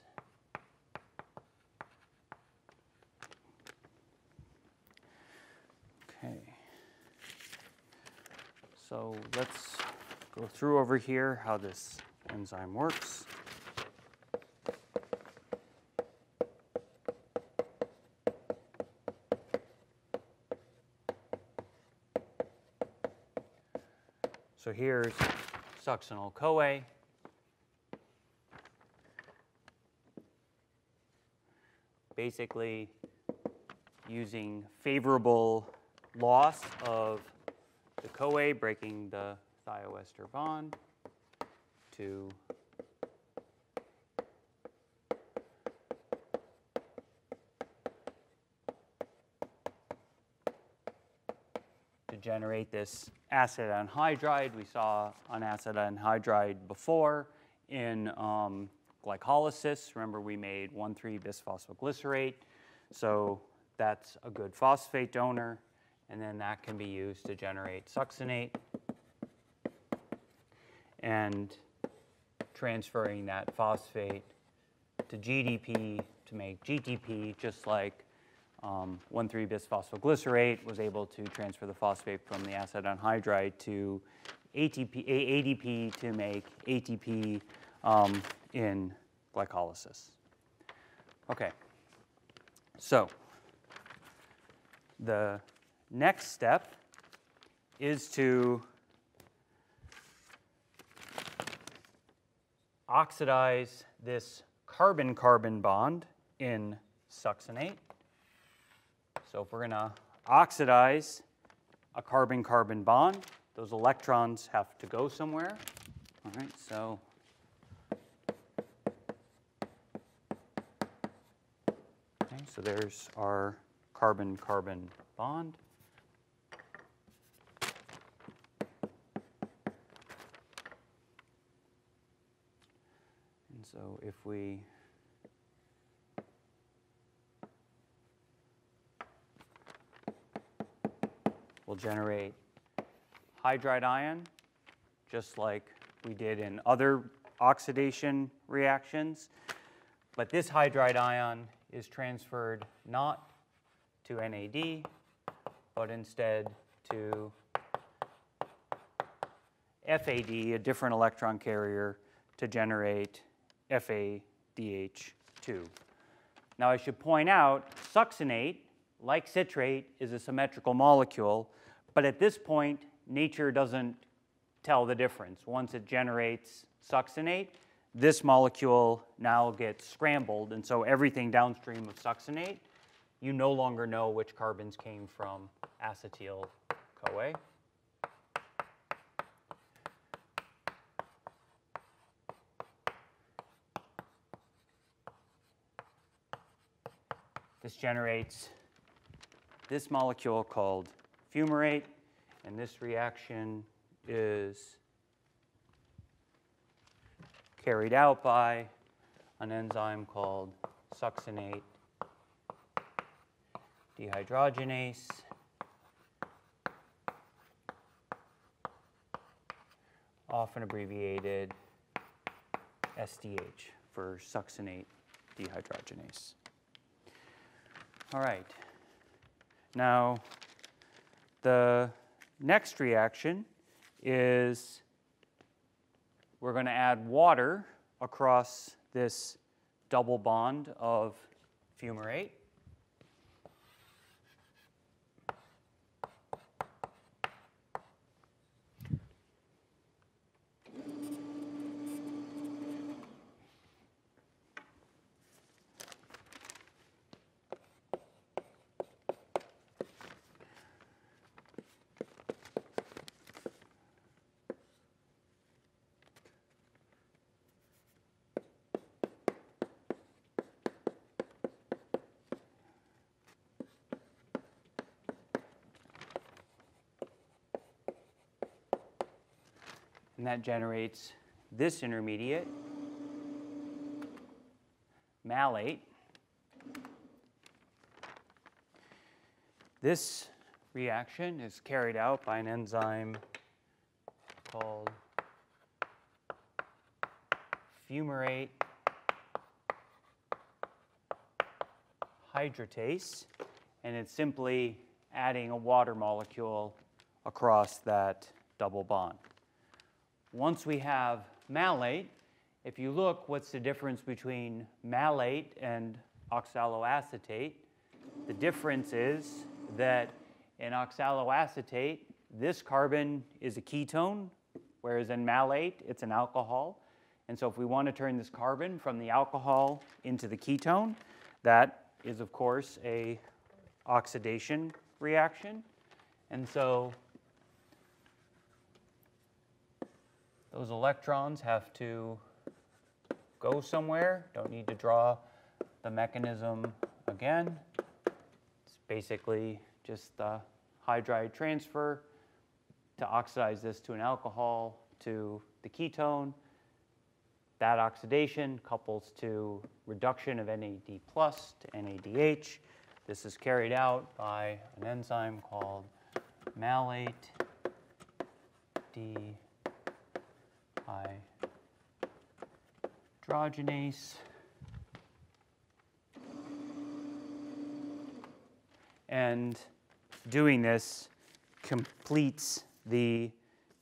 Okay. So let's go through over here how this enzyme works. So here's succinyl CoA. Basically using favorable loss of the CoA breaking the thioester bond to to generate this acid anhydride. We saw an acid anhydride before in um, glycolysis. Remember, we made 1,3-bisphosphoglycerate. So that's a good phosphate donor. And then that can be used to generate succinate. And transferring that phosphate to GDP to make GTP, just like um, 1,3-bisphosphoglycerate was able to transfer the phosphate from the acid anhydride to ATP, ADP to make ATP um, in glycolysis. Okay, so the next step is to oxidize this carbon-carbon bond in succinate. So if we're going to oxidize a carbon-carbon bond, those electrons have to go somewhere. All right, so okay, so there's our carbon-carbon bond. And so if we will generate hydride ion, just like we did in other oxidation reactions. But this hydride ion is transferred not to NAD, but instead to FAD, a different electron carrier, to generate FADH2. Now I should point out, succinate, like citrate, is a symmetrical molecule, but at this point, nature doesn't tell the difference. Once it generates succinate, this molecule now gets scrambled, and so everything downstream of succinate, you no longer know which carbons came from acetyl-CoA. This generates this molecule called fumarate, and this reaction is carried out by an enzyme called succinate dehydrogenase. often abbreviated SDH for succinate dehydrogenase. All right. Now, the next reaction is we're going to add water across this double bond of fumarate. That generates this intermediate, malate. This reaction is carried out by an enzyme called fumarate hydratase, and it's simply adding a water molecule across that double bond. Once we have malate, if you look, what's the difference between malate and oxaloacetate? The difference is that in oxaloacetate, this carbon is a ketone, whereas in malate, it's an alcohol. And so if we want to turn this carbon from the alcohol into the ketone, that is, of course, a oxidation reaction. And so Those electrons have to go somewhere. Don't need to draw the mechanism again. It's basically just the hydride transfer to oxidize this to an alcohol to the ketone. That oxidation couples to reduction of NAD plus to NADH. This is carried out by an enzyme called malate D hydrogenase. And doing this completes the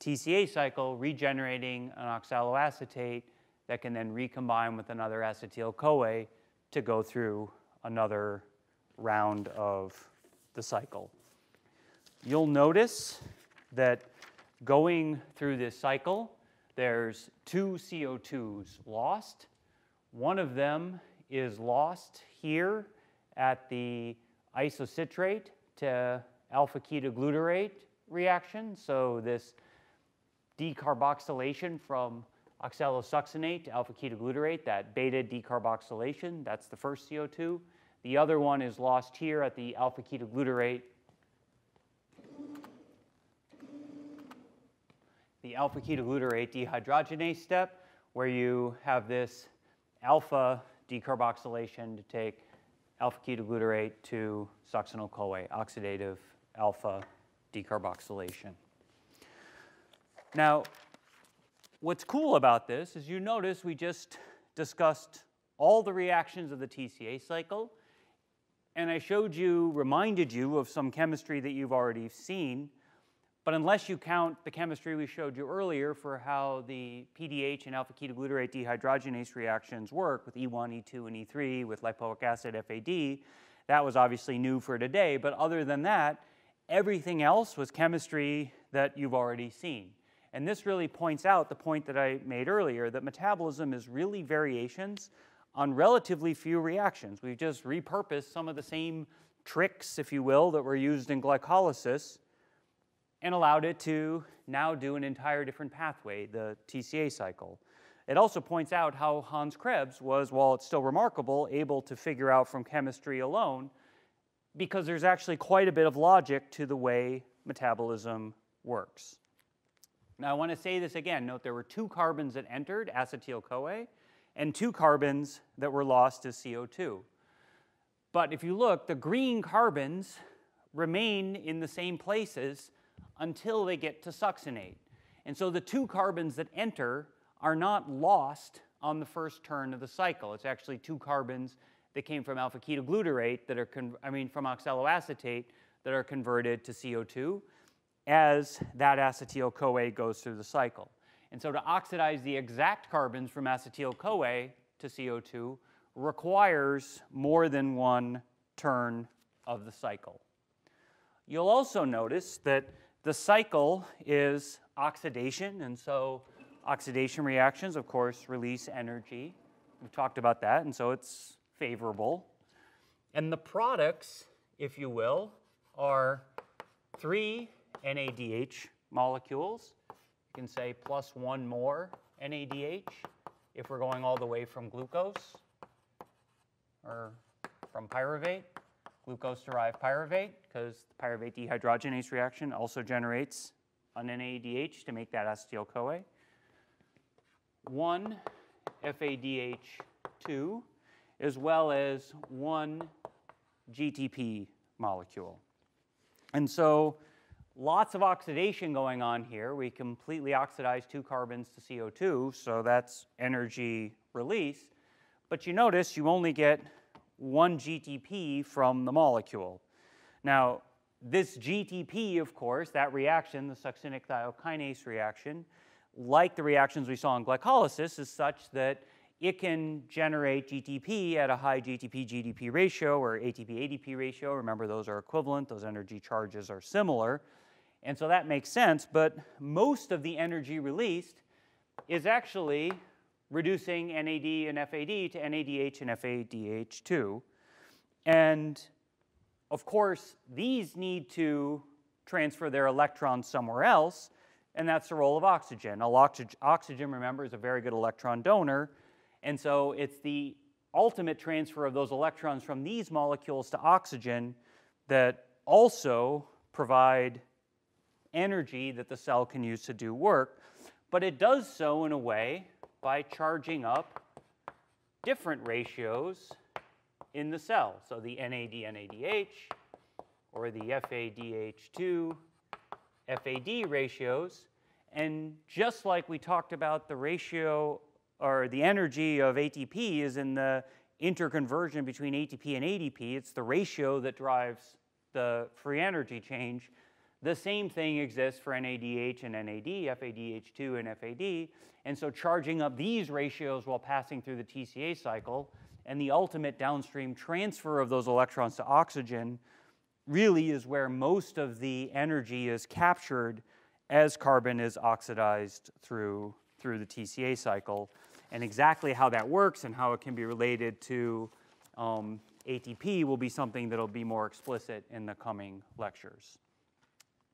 TCA cycle, regenerating an oxaloacetate that can then recombine with another acetyl-CoA to go through another round of the cycle. You'll notice that going through this cycle, there's two CO2s lost. One of them is lost here at the isocitrate to alpha ketoglutarate reaction. So this decarboxylation from oxalosuccinate to alpha ketoglutarate, that beta decarboxylation, that's the first CO2. The other one is lost here at the alpha ketoglutarate the alpha ketoglutarate dehydrogenase step, where you have this alpha decarboxylation to take alpha ketoglutarate to succinyl CoA, oxidative alpha decarboxylation. Now, what's cool about this is you notice we just discussed all the reactions of the TCA cycle, and I showed you, reminded you of some chemistry that you've already seen, But unless you count the chemistry we showed you earlier for how the PDH and alpha ketoglutarate dehydrogenase reactions work with E1, E2, and E3 with lipoic acid FAD, that was obviously new for today. But other than that, everything else was chemistry that you've already seen. And this really points out the point that I made earlier that metabolism is really variations on relatively few reactions. We've just repurposed some of the same tricks, if you will, that were used in glycolysis and allowed it to now do an entire different pathway, the TCA cycle. It also points out how Hans Krebs was, while it's still remarkable, able to figure out from chemistry alone, because there's actually quite a bit of logic to the way metabolism works. Now, I want to say this again. Note there were two carbons that entered, acetyl CoA, and two carbons that were lost as CO2. But if you look, the green carbons remain in the same places until they get to succinate. And so the two carbons that enter are not lost on the first turn of the cycle. It's actually two carbons that came from alpha ketoglutarate that are, I mean, from oxaloacetate that are converted to CO2 as that acetyl CoA goes through the cycle. And so to oxidize the exact carbons from acetyl CoA to CO2 requires more than one turn of the cycle. You'll also notice that the cycle is oxidation, and so oxidation reactions, of course, release energy. We've talked about that, and so it's favorable. And the products, if you will, are three NADH molecules. You can say plus one more NADH if we're going all the way from glucose or from pyruvate glucose-derived pyruvate because the pyruvate dehydrogenase reaction also generates an NADH to make that acetyl-CoA. One FADH2 as well as one GTP molecule. And so lots of oxidation going on here. We completely oxidize two carbons to CO2, so that's energy release. But you notice you only get one GTP from the molecule. Now, this GTP, of course, that reaction, the succinic thiokinase reaction, like the reactions we saw in glycolysis, is such that it can generate GTP at a high GTP-GDP ratio or ATP-ADP ratio. Remember, those are equivalent. Those energy charges are similar. And so that makes sense, but most of the energy released is actually reducing NAD and FAD to NADH and FADH2. And of course, these need to transfer their electrons somewhere else, and that's the role of oxygen. Oxygen, remember, is a very good electron donor, and so it's the ultimate transfer of those electrons from these molecules to oxygen that also provide energy that the cell can use to do work. But it does so in a way by charging up different ratios in the cell. So the NAD-NADH or the FADH2 FAD ratios. And just like we talked about the ratio or the energy of ATP is in the interconversion between ATP and ADP, it's the ratio that drives the free energy change. The same thing exists for NADH and NAD, FADH2 and FAD. And so charging up these ratios while passing through the TCA cycle and the ultimate downstream transfer of those electrons to oxygen really is where most of the energy is captured as carbon is oxidized through, through the TCA cycle. And exactly how that works and how it can be related to um, ATP will be something that will be more explicit in the coming lectures.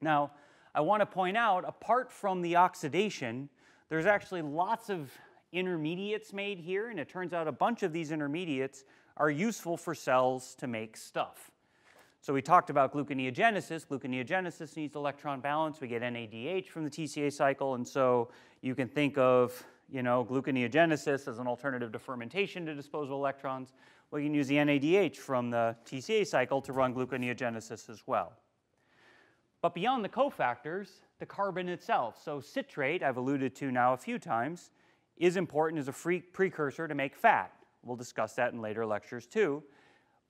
Now, I want to point out, apart from the oxidation, there's actually lots of intermediates made here, and it turns out a bunch of these intermediates are useful for cells to make stuff. So we talked about gluconeogenesis. Gluconeogenesis needs electron balance. We get NADH from the TCA cycle, and so you can think of you know, gluconeogenesis as an alternative to fermentation to dispose of electrons. Well, you can use the NADH from the TCA cycle to run gluconeogenesis as well. But beyond the cofactors, the carbon itself. So citrate, I've alluded to now a few times, is important as a free precursor to make fat. We'll discuss that in later lectures too.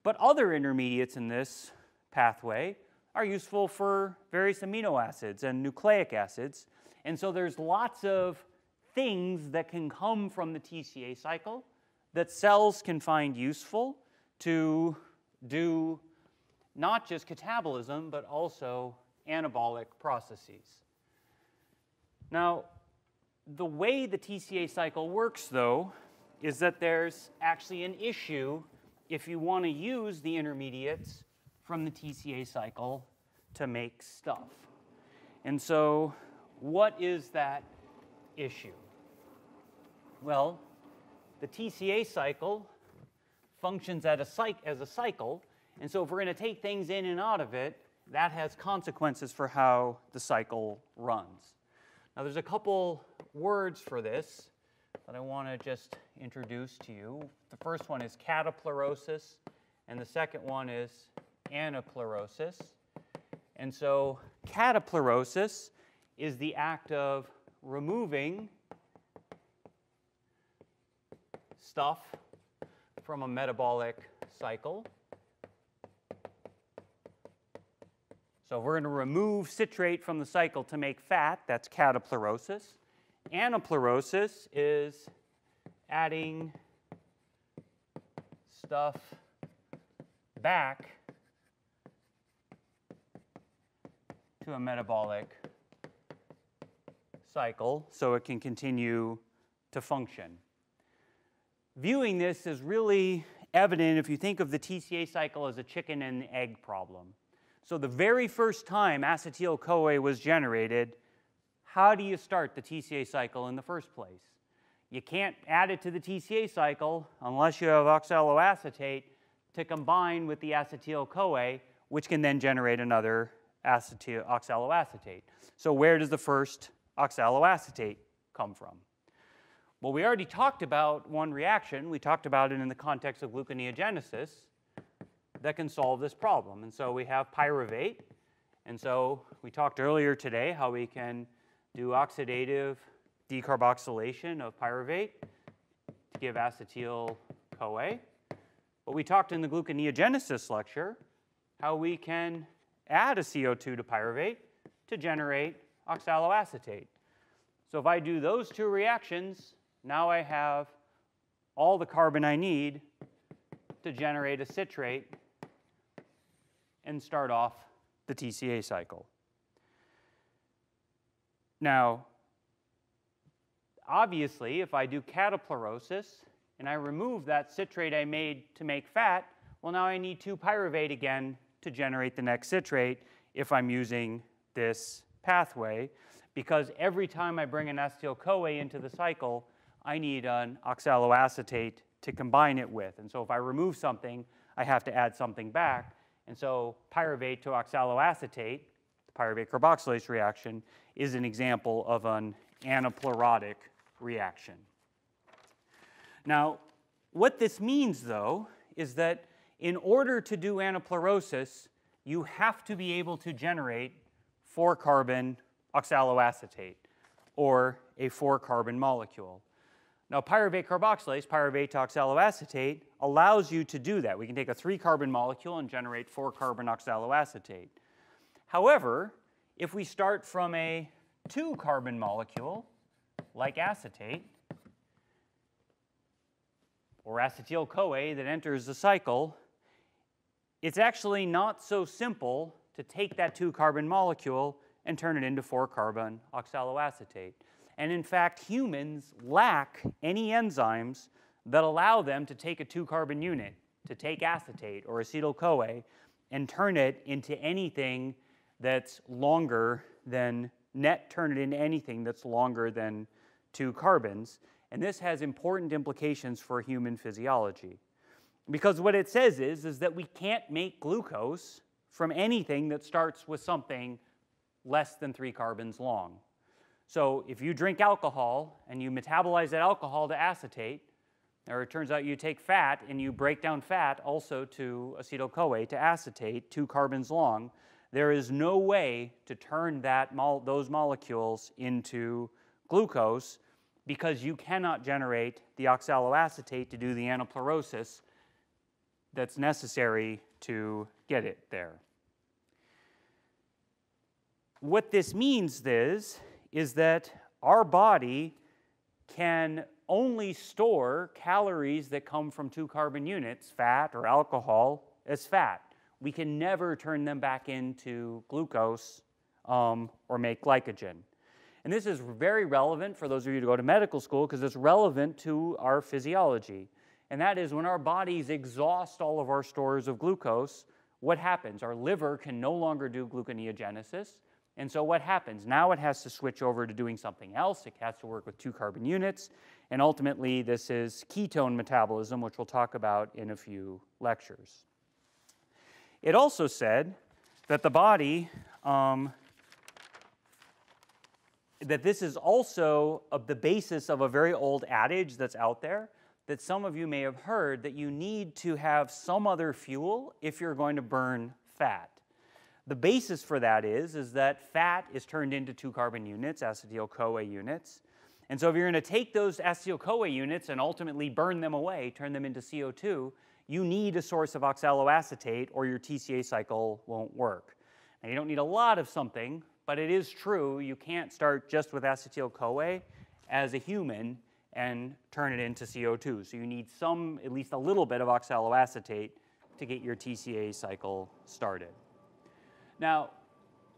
But other intermediates in this pathway are useful for various amino acids and nucleic acids. And so there's lots of things that can come from the TCA cycle that cells can find useful to do not just catabolism, but also anabolic processes. Now, the way the TCA cycle works, though, is that there's actually an issue if you want to use the intermediates from the TCA cycle to make stuff. And so, what is that issue? Well, the TCA cycle functions a, as a cycle, and so if we're going to take things in and out of it, that has consequences for how the cycle runs. Now, there's a couple words for this that I want to just introduce to you. The first one is cataplerosis, and the second one is anaplerosis. And so, cataplerosis is the act of removing stuff from a metabolic cycle. So we're going to remove citrate from the cycle to make fat. That's cataplerosis. Anaplerosis is adding stuff back to a metabolic cycle so it can continue to function. Viewing this is really evident if you think of the TCA cycle as a chicken and egg problem. So the very first time acetyl-CoA was generated, how do you start the TCA cycle in the first place? You can't add it to the TCA cycle unless you have oxaloacetate to combine with the acetyl-CoA, which can then generate another acetyl oxaloacetate. So where does the first oxaloacetate come from? Well, we already talked about one reaction. We talked about it in the context of gluconeogenesis that can solve this problem. And so we have pyruvate. And so we talked earlier today how we can do oxidative decarboxylation of pyruvate to give acetyl-CoA. But we talked in the gluconeogenesis lecture how we can add a CO2 to pyruvate to generate oxaloacetate. So if I do those two reactions, now I have all the carbon I need to generate a citrate and start off the TCA cycle. Now, obviously, if I do cataplerosis and I remove that citrate I made to make fat, well, now I need 2-pyruvate again to generate the next citrate if I'm using this pathway, because every time I bring an acetyl-CoA into the cycle, I need an oxaloacetate to combine it with. And so if I remove something, I have to add something back. And so pyruvate to oxaloacetate, the pyruvate carboxylase reaction, is an example of an anaplerotic reaction. Now, what this means, though, is that in order to do anaplerosis, you have to be able to generate four carbon oxaloacetate, or a four carbon molecule. Now, pyruvate carboxylase, pyruvate oxaloacetate, allows you to do that. We can take a three carbon molecule and generate four carbon oxaloacetate. However, if we start from a two carbon molecule, like acetate, or acetyl CoA that enters the cycle, it's actually not so simple to take that two carbon molecule and turn it into four carbon oxaloacetate. And in fact, humans lack any enzymes that allow them to take a two carbon unit, to take acetate or acetyl CoA, and turn it into anything that's longer than, net turn it into anything that's longer than two carbons. And this has important implications for human physiology. Because what it says is, is that we can't make glucose from anything that starts with something less than three carbons long. So if you drink alcohol and you metabolize that alcohol to acetate, or it turns out you take fat and you break down fat also to acetyl-CoA to acetate, two carbons long, there is no way to turn that mo those molecules into glucose because you cannot generate the oxaloacetate to do the anaplerosis that's necessary to get it there. what this means is, is that our body can only store calories that come from two carbon units, fat or alcohol, as fat. We can never turn them back into glucose um, or make glycogen. And this is very relevant for those of you who go to medical school because it's relevant to our physiology. And that is when our bodies exhaust all of our stores of glucose, what happens? Our liver can no longer do gluconeogenesis. And so what happens? Now it has to switch over to doing something else. It has to work with two carbon units. And ultimately, this is ketone metabolism, which we'll talk about in a few lectures. It also said that the body, um, that this is also the basis of a very old adage that's out there that some of you may have heard that you need to have some other fuel if you're going to burn fat. The basis for that is, is that fat is turned into two carbon units, acetyl-CoA units. And so if you're going to take those acetyl-CoA units and ultimately burn them away, turn them into CO2, you need a source of oxaloacetate or your TCA cycle won't work. Now you don't need a lot of something, but it is true you can't start just with acetyl-CoA as a human and turn it into CO2. So you need some, at least a little bit of oxaloacetate to get your TCA cycle started. Now,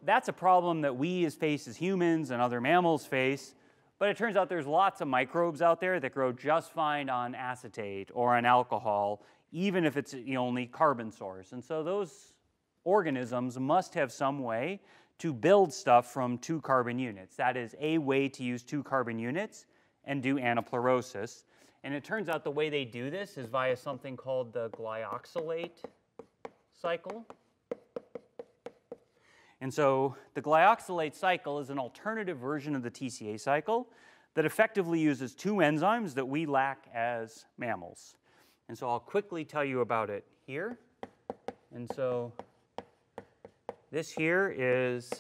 that's a problem that we as face as humans and other mammals face, but it turns out there's lots of microbes out there that grow just fine on acetate or on alcohol, even if it's the only carbon source. And so those organisms must have some way to build stuff from two carbon units. That is a way to use two carbon units and do anaplerosis. And it turns out the way they do this is via something called the glyoxylate cycle. And so the glyoxylate cycle is an alternative version of the TCA cycle that effectively uses two enzymes that we lack as mammals. And so I'll quickly tell you about it here. And so this here is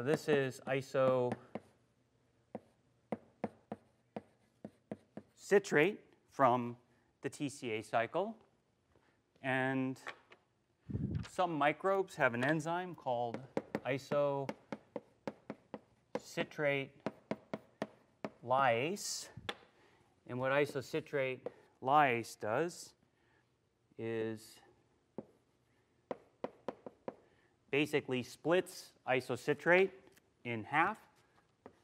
So this is iso citrate from the TCA cycle. And some microbes have an enzyme called isocitrate lyase. And what isocitrate lyase does is basically splits isocitrate in half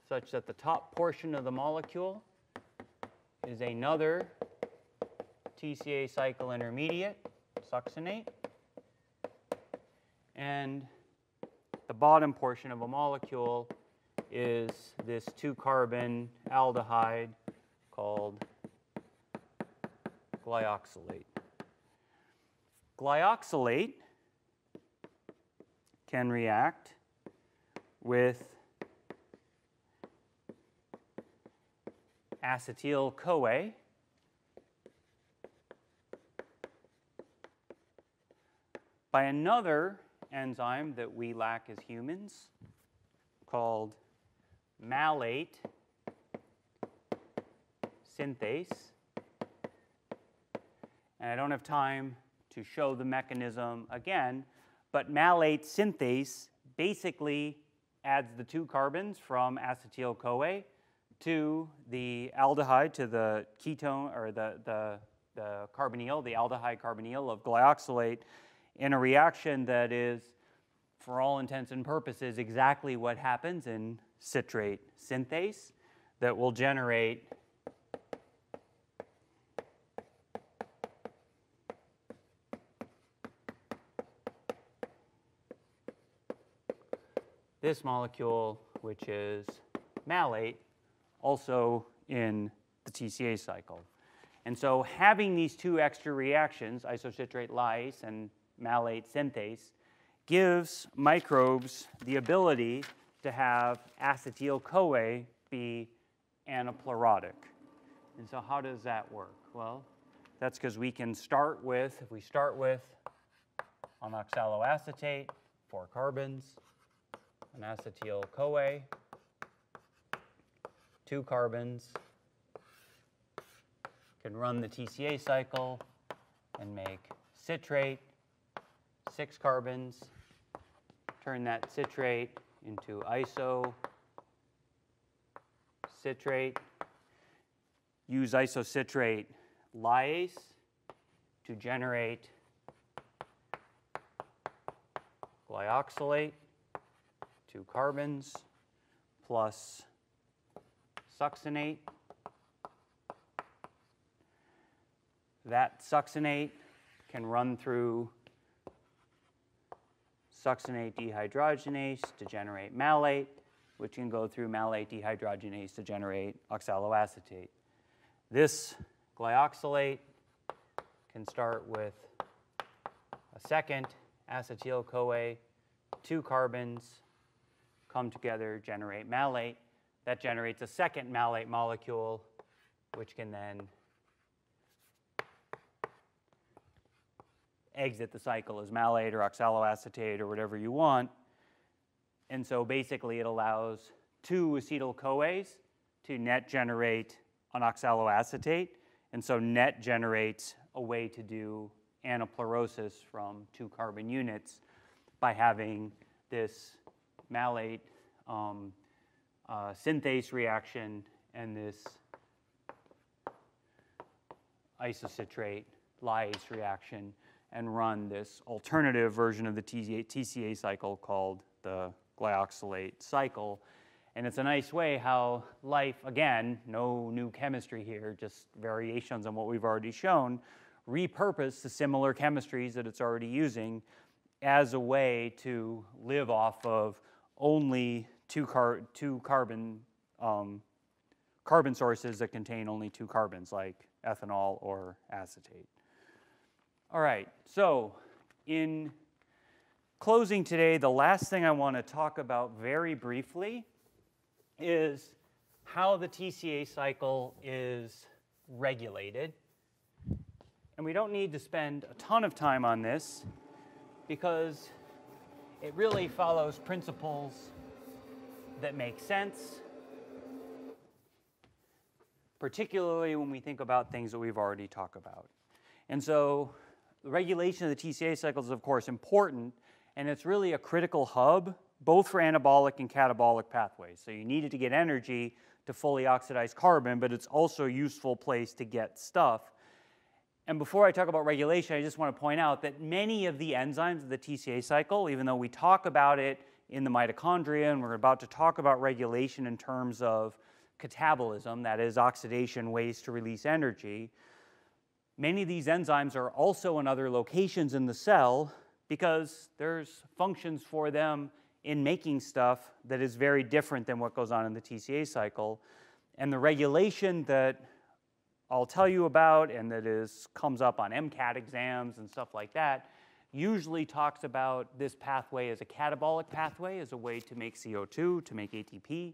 such that the top portion of the molecule is another TCA cycle intermediate, succinate. And the bottom portion of a molecule is this two carbon aldehyde called glyoxylate. Glyoxylate can react with acetyl-CoA by another enzyme that we lack as humans called malate synthase. And I don't have time to show the mechanism again, but malate synthase basically adds the two carbons from acetyl-CoA to the aldehyde, to the ketone, or the, the, the carbonyl, the aldehyde carbonyl of glyoxylate, in a reaction that is, for all intents and purposes, exactly what happens in citrate synthase that will generate this molecule, which is malate, also in the TCA cycle. And so having these two extra reactions, isocitrate lyase and malate synthase, gives microbes the ability to have acetyl-CoA be anaplerotic. And so how does that work? Well, that's because we can start with, if we start with an oxaloacetate, four carbons, an acetyl-CoA, two carbons. can run the TCA cycle and make citrate, six carbons, turn that citrate into iso citrate, use isocitrate lyase to generate glyoxylate, two carbons, plus succinate. That succinate can run through succinate dehydrogenase to generate malate, which can go through malate dehydrogenase to generate oxaloacetate. This glyoxylate can start with a second acetyl-CoA, two carbons, come together, generate malate. That generates a second malate molecule, which can then exit the cycle as malate or oxaloacetate or whatever you want. And so basically it allows two acetyl-CoAs to net generate an oxaloacetate. And so net generates a way to do anaplerosis from two carbon units by having this malate um, uh, synthase reaction and this isocitrate lyase reaction and run this alternative version of the TCA cycle called the glyoxylate cycle. And it's a nice way how life, again, no new chemistry here, just variations on what we've already shown, repurpose the similar chemistries that it's already using as a way to live off of only two, car two carbon, um, carbon sources that contain only two carbons, like ethanol or acetate. All right, so in closing today, the last thing I want to talk about very briefly is how the TCA cycle is regulated. And we don't need to spend a ton of time on this because it really follows principles that make sense, particularly when we think about things that we've already talked about. And so the regulation of the TCA cycle is, of course, important, and it's really a critical hub, both for anabolic and catabolic pathways. So you needed to get energy to fully oxidize carbon, but it's also a useful place to get stuff. And before I talk about regulation, I just want to point out that many of the enzymes of the TCA cycle, even though we talk about it in the mitochondria, and we're about to talk about regulation in terms of catabolism, that is, oxidation, ways to release energy, Many of these enzymes are also in other locations in the cell because there's functions for them in making stuff that is very different than what goes on in the TCA cycle. And the regulation that I'll tell you about and that is comes up on MCAT exams and stuff like that usually talks about this pathway as a catabolic pathway, as a way to make CO2, to make ATP.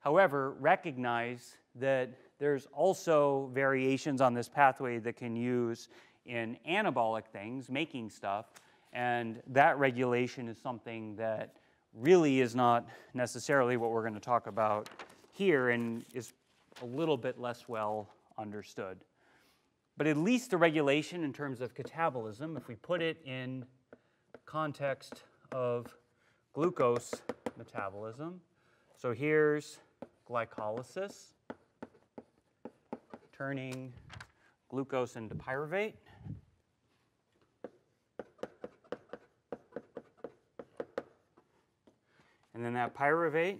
However, recognize that there's also variations on this pathway that can use in anabolic things, making stuff, and that regulation is something that really is not necessarily what we're going to talk about here and is a little bit less well understood. But at least the regulation in terms of catabolism, if we put it in context of glucose metabolism, so here's glycolysis turning glucose into pyruvate. And then that pyruvate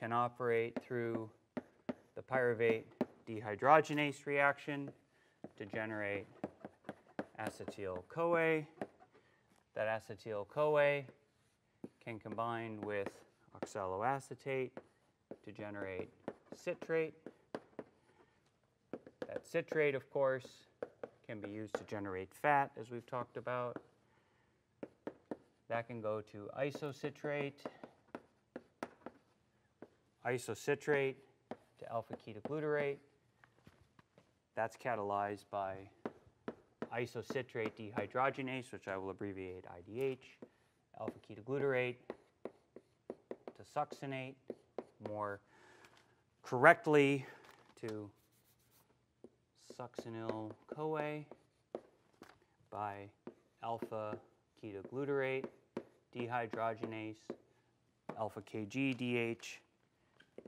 can operate through the pyruvate dehydrogenase reaction to generate acetyl-CoA. That acetyl-CoA can combine with oxaloacetate to generate citrate. That citrate, of course, can be used to generate fat, as we've talked about. That can go to isocitrate, isocitrate to alpha ketoglutarate. That's catalyzed by isocitrate dehydrogenase, which I will abbreviate IDH, alpha ketoglutarate to succinate, more correctly to succinyl CoA by alpha ketoglutarate dehydrogenase, alpha KGDH,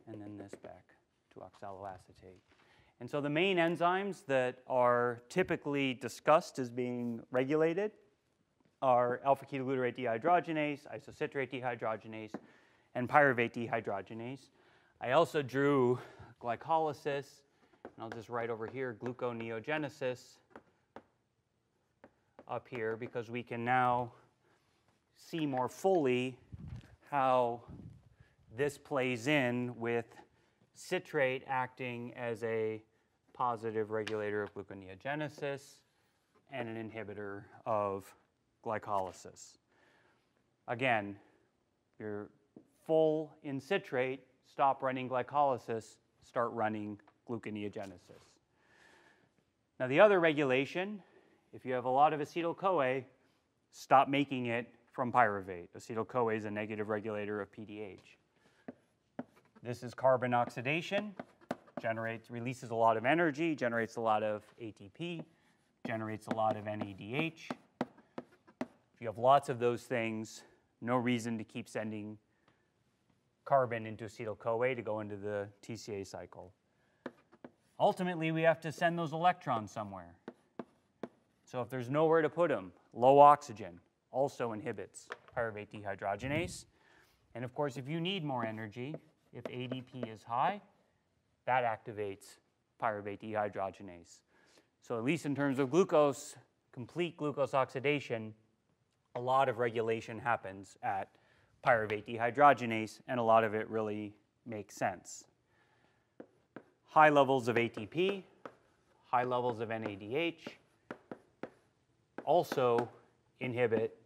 and then this back to oxaloacetate. And so the main enzymes that are typically discussed as being regulated are alpha ketoglutarate dehydrogenase, isocitrate dehydrogenase, and pyruvate dehydrogenase. I also drew glycolysis, and I'll just write over here gluconeogenesis up here because we can now see more fully how this plays in with citrate acting as a positive regulator of gluconeogenesis and an inhibitor of glycolysis. Again, you're full in citrate, stop running glycolysis, start running gluconeogenesis. Now the other regulation, if you have a lot of acetyl-CoA, stop making it from pyruvate. Acetyl-CoA is a negative regulator of PDH. This is carbon oxidation, generates, releases a lot of energy, generates a lot of ATP, generates a lot of NADH. If you have lots of those things, no reason to keep sending carbon into acetyl-CoA to go into the TCA cycle. Ultimately, we have to send those electrons somewhere. So if there's nowhere to put them, low oxygen also inhibits pyruvate dehydrogenase. And of course, if you need more energy, if ADP is high, that activates pyruvate dehydrogenase. So at least in terms of glucose, complete glucose oxidation, a lot of regulation happens at pyruvate dehydrogenase, and a lot of it really makes sense. High levels of ATP, high levels of NADH also inhibit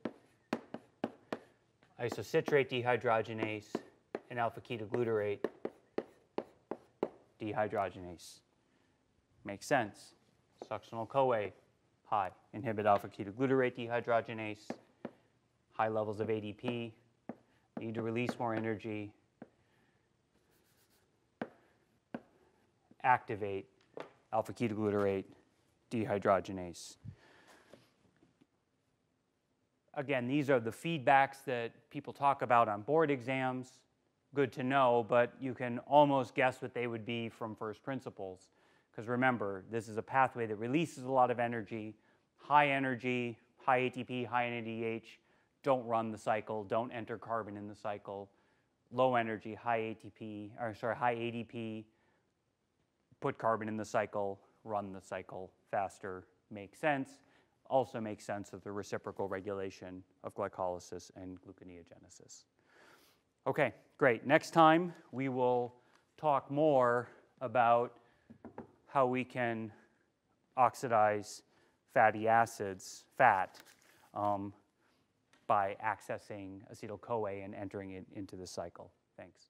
isocitrate dehydrogenase and alpha ketoglutarate dehydrogenase. Makes sense. Succinyl CoA, high. Inhibit alpha ketoglutarate dehydrogenase. High levels of ADP. Need to release more energy. Activate alpha ketoglutarate dehydrogenase. Again, these are the feedbacks that people talk about on board exams. Good to know, but you can almost guess what they would be from first principles. Because remember, this is a pathway that releases a lot of energy, high energy, high ATP, high NADH, don't run the cycle, don't enter carbon in the cycle. Low energy, high ATP, or sorry, high ADP, put carbon in the cycle, run the cycle faster, makes sense also makes sense of the reciprocal regulation of glycolysis and gluconeogenesis. Okay, great. Next time we will talk more about how we can oxidize fatty acids, fat, um, by accessing acetyl-CoA and entering it into the cycle. Thanks.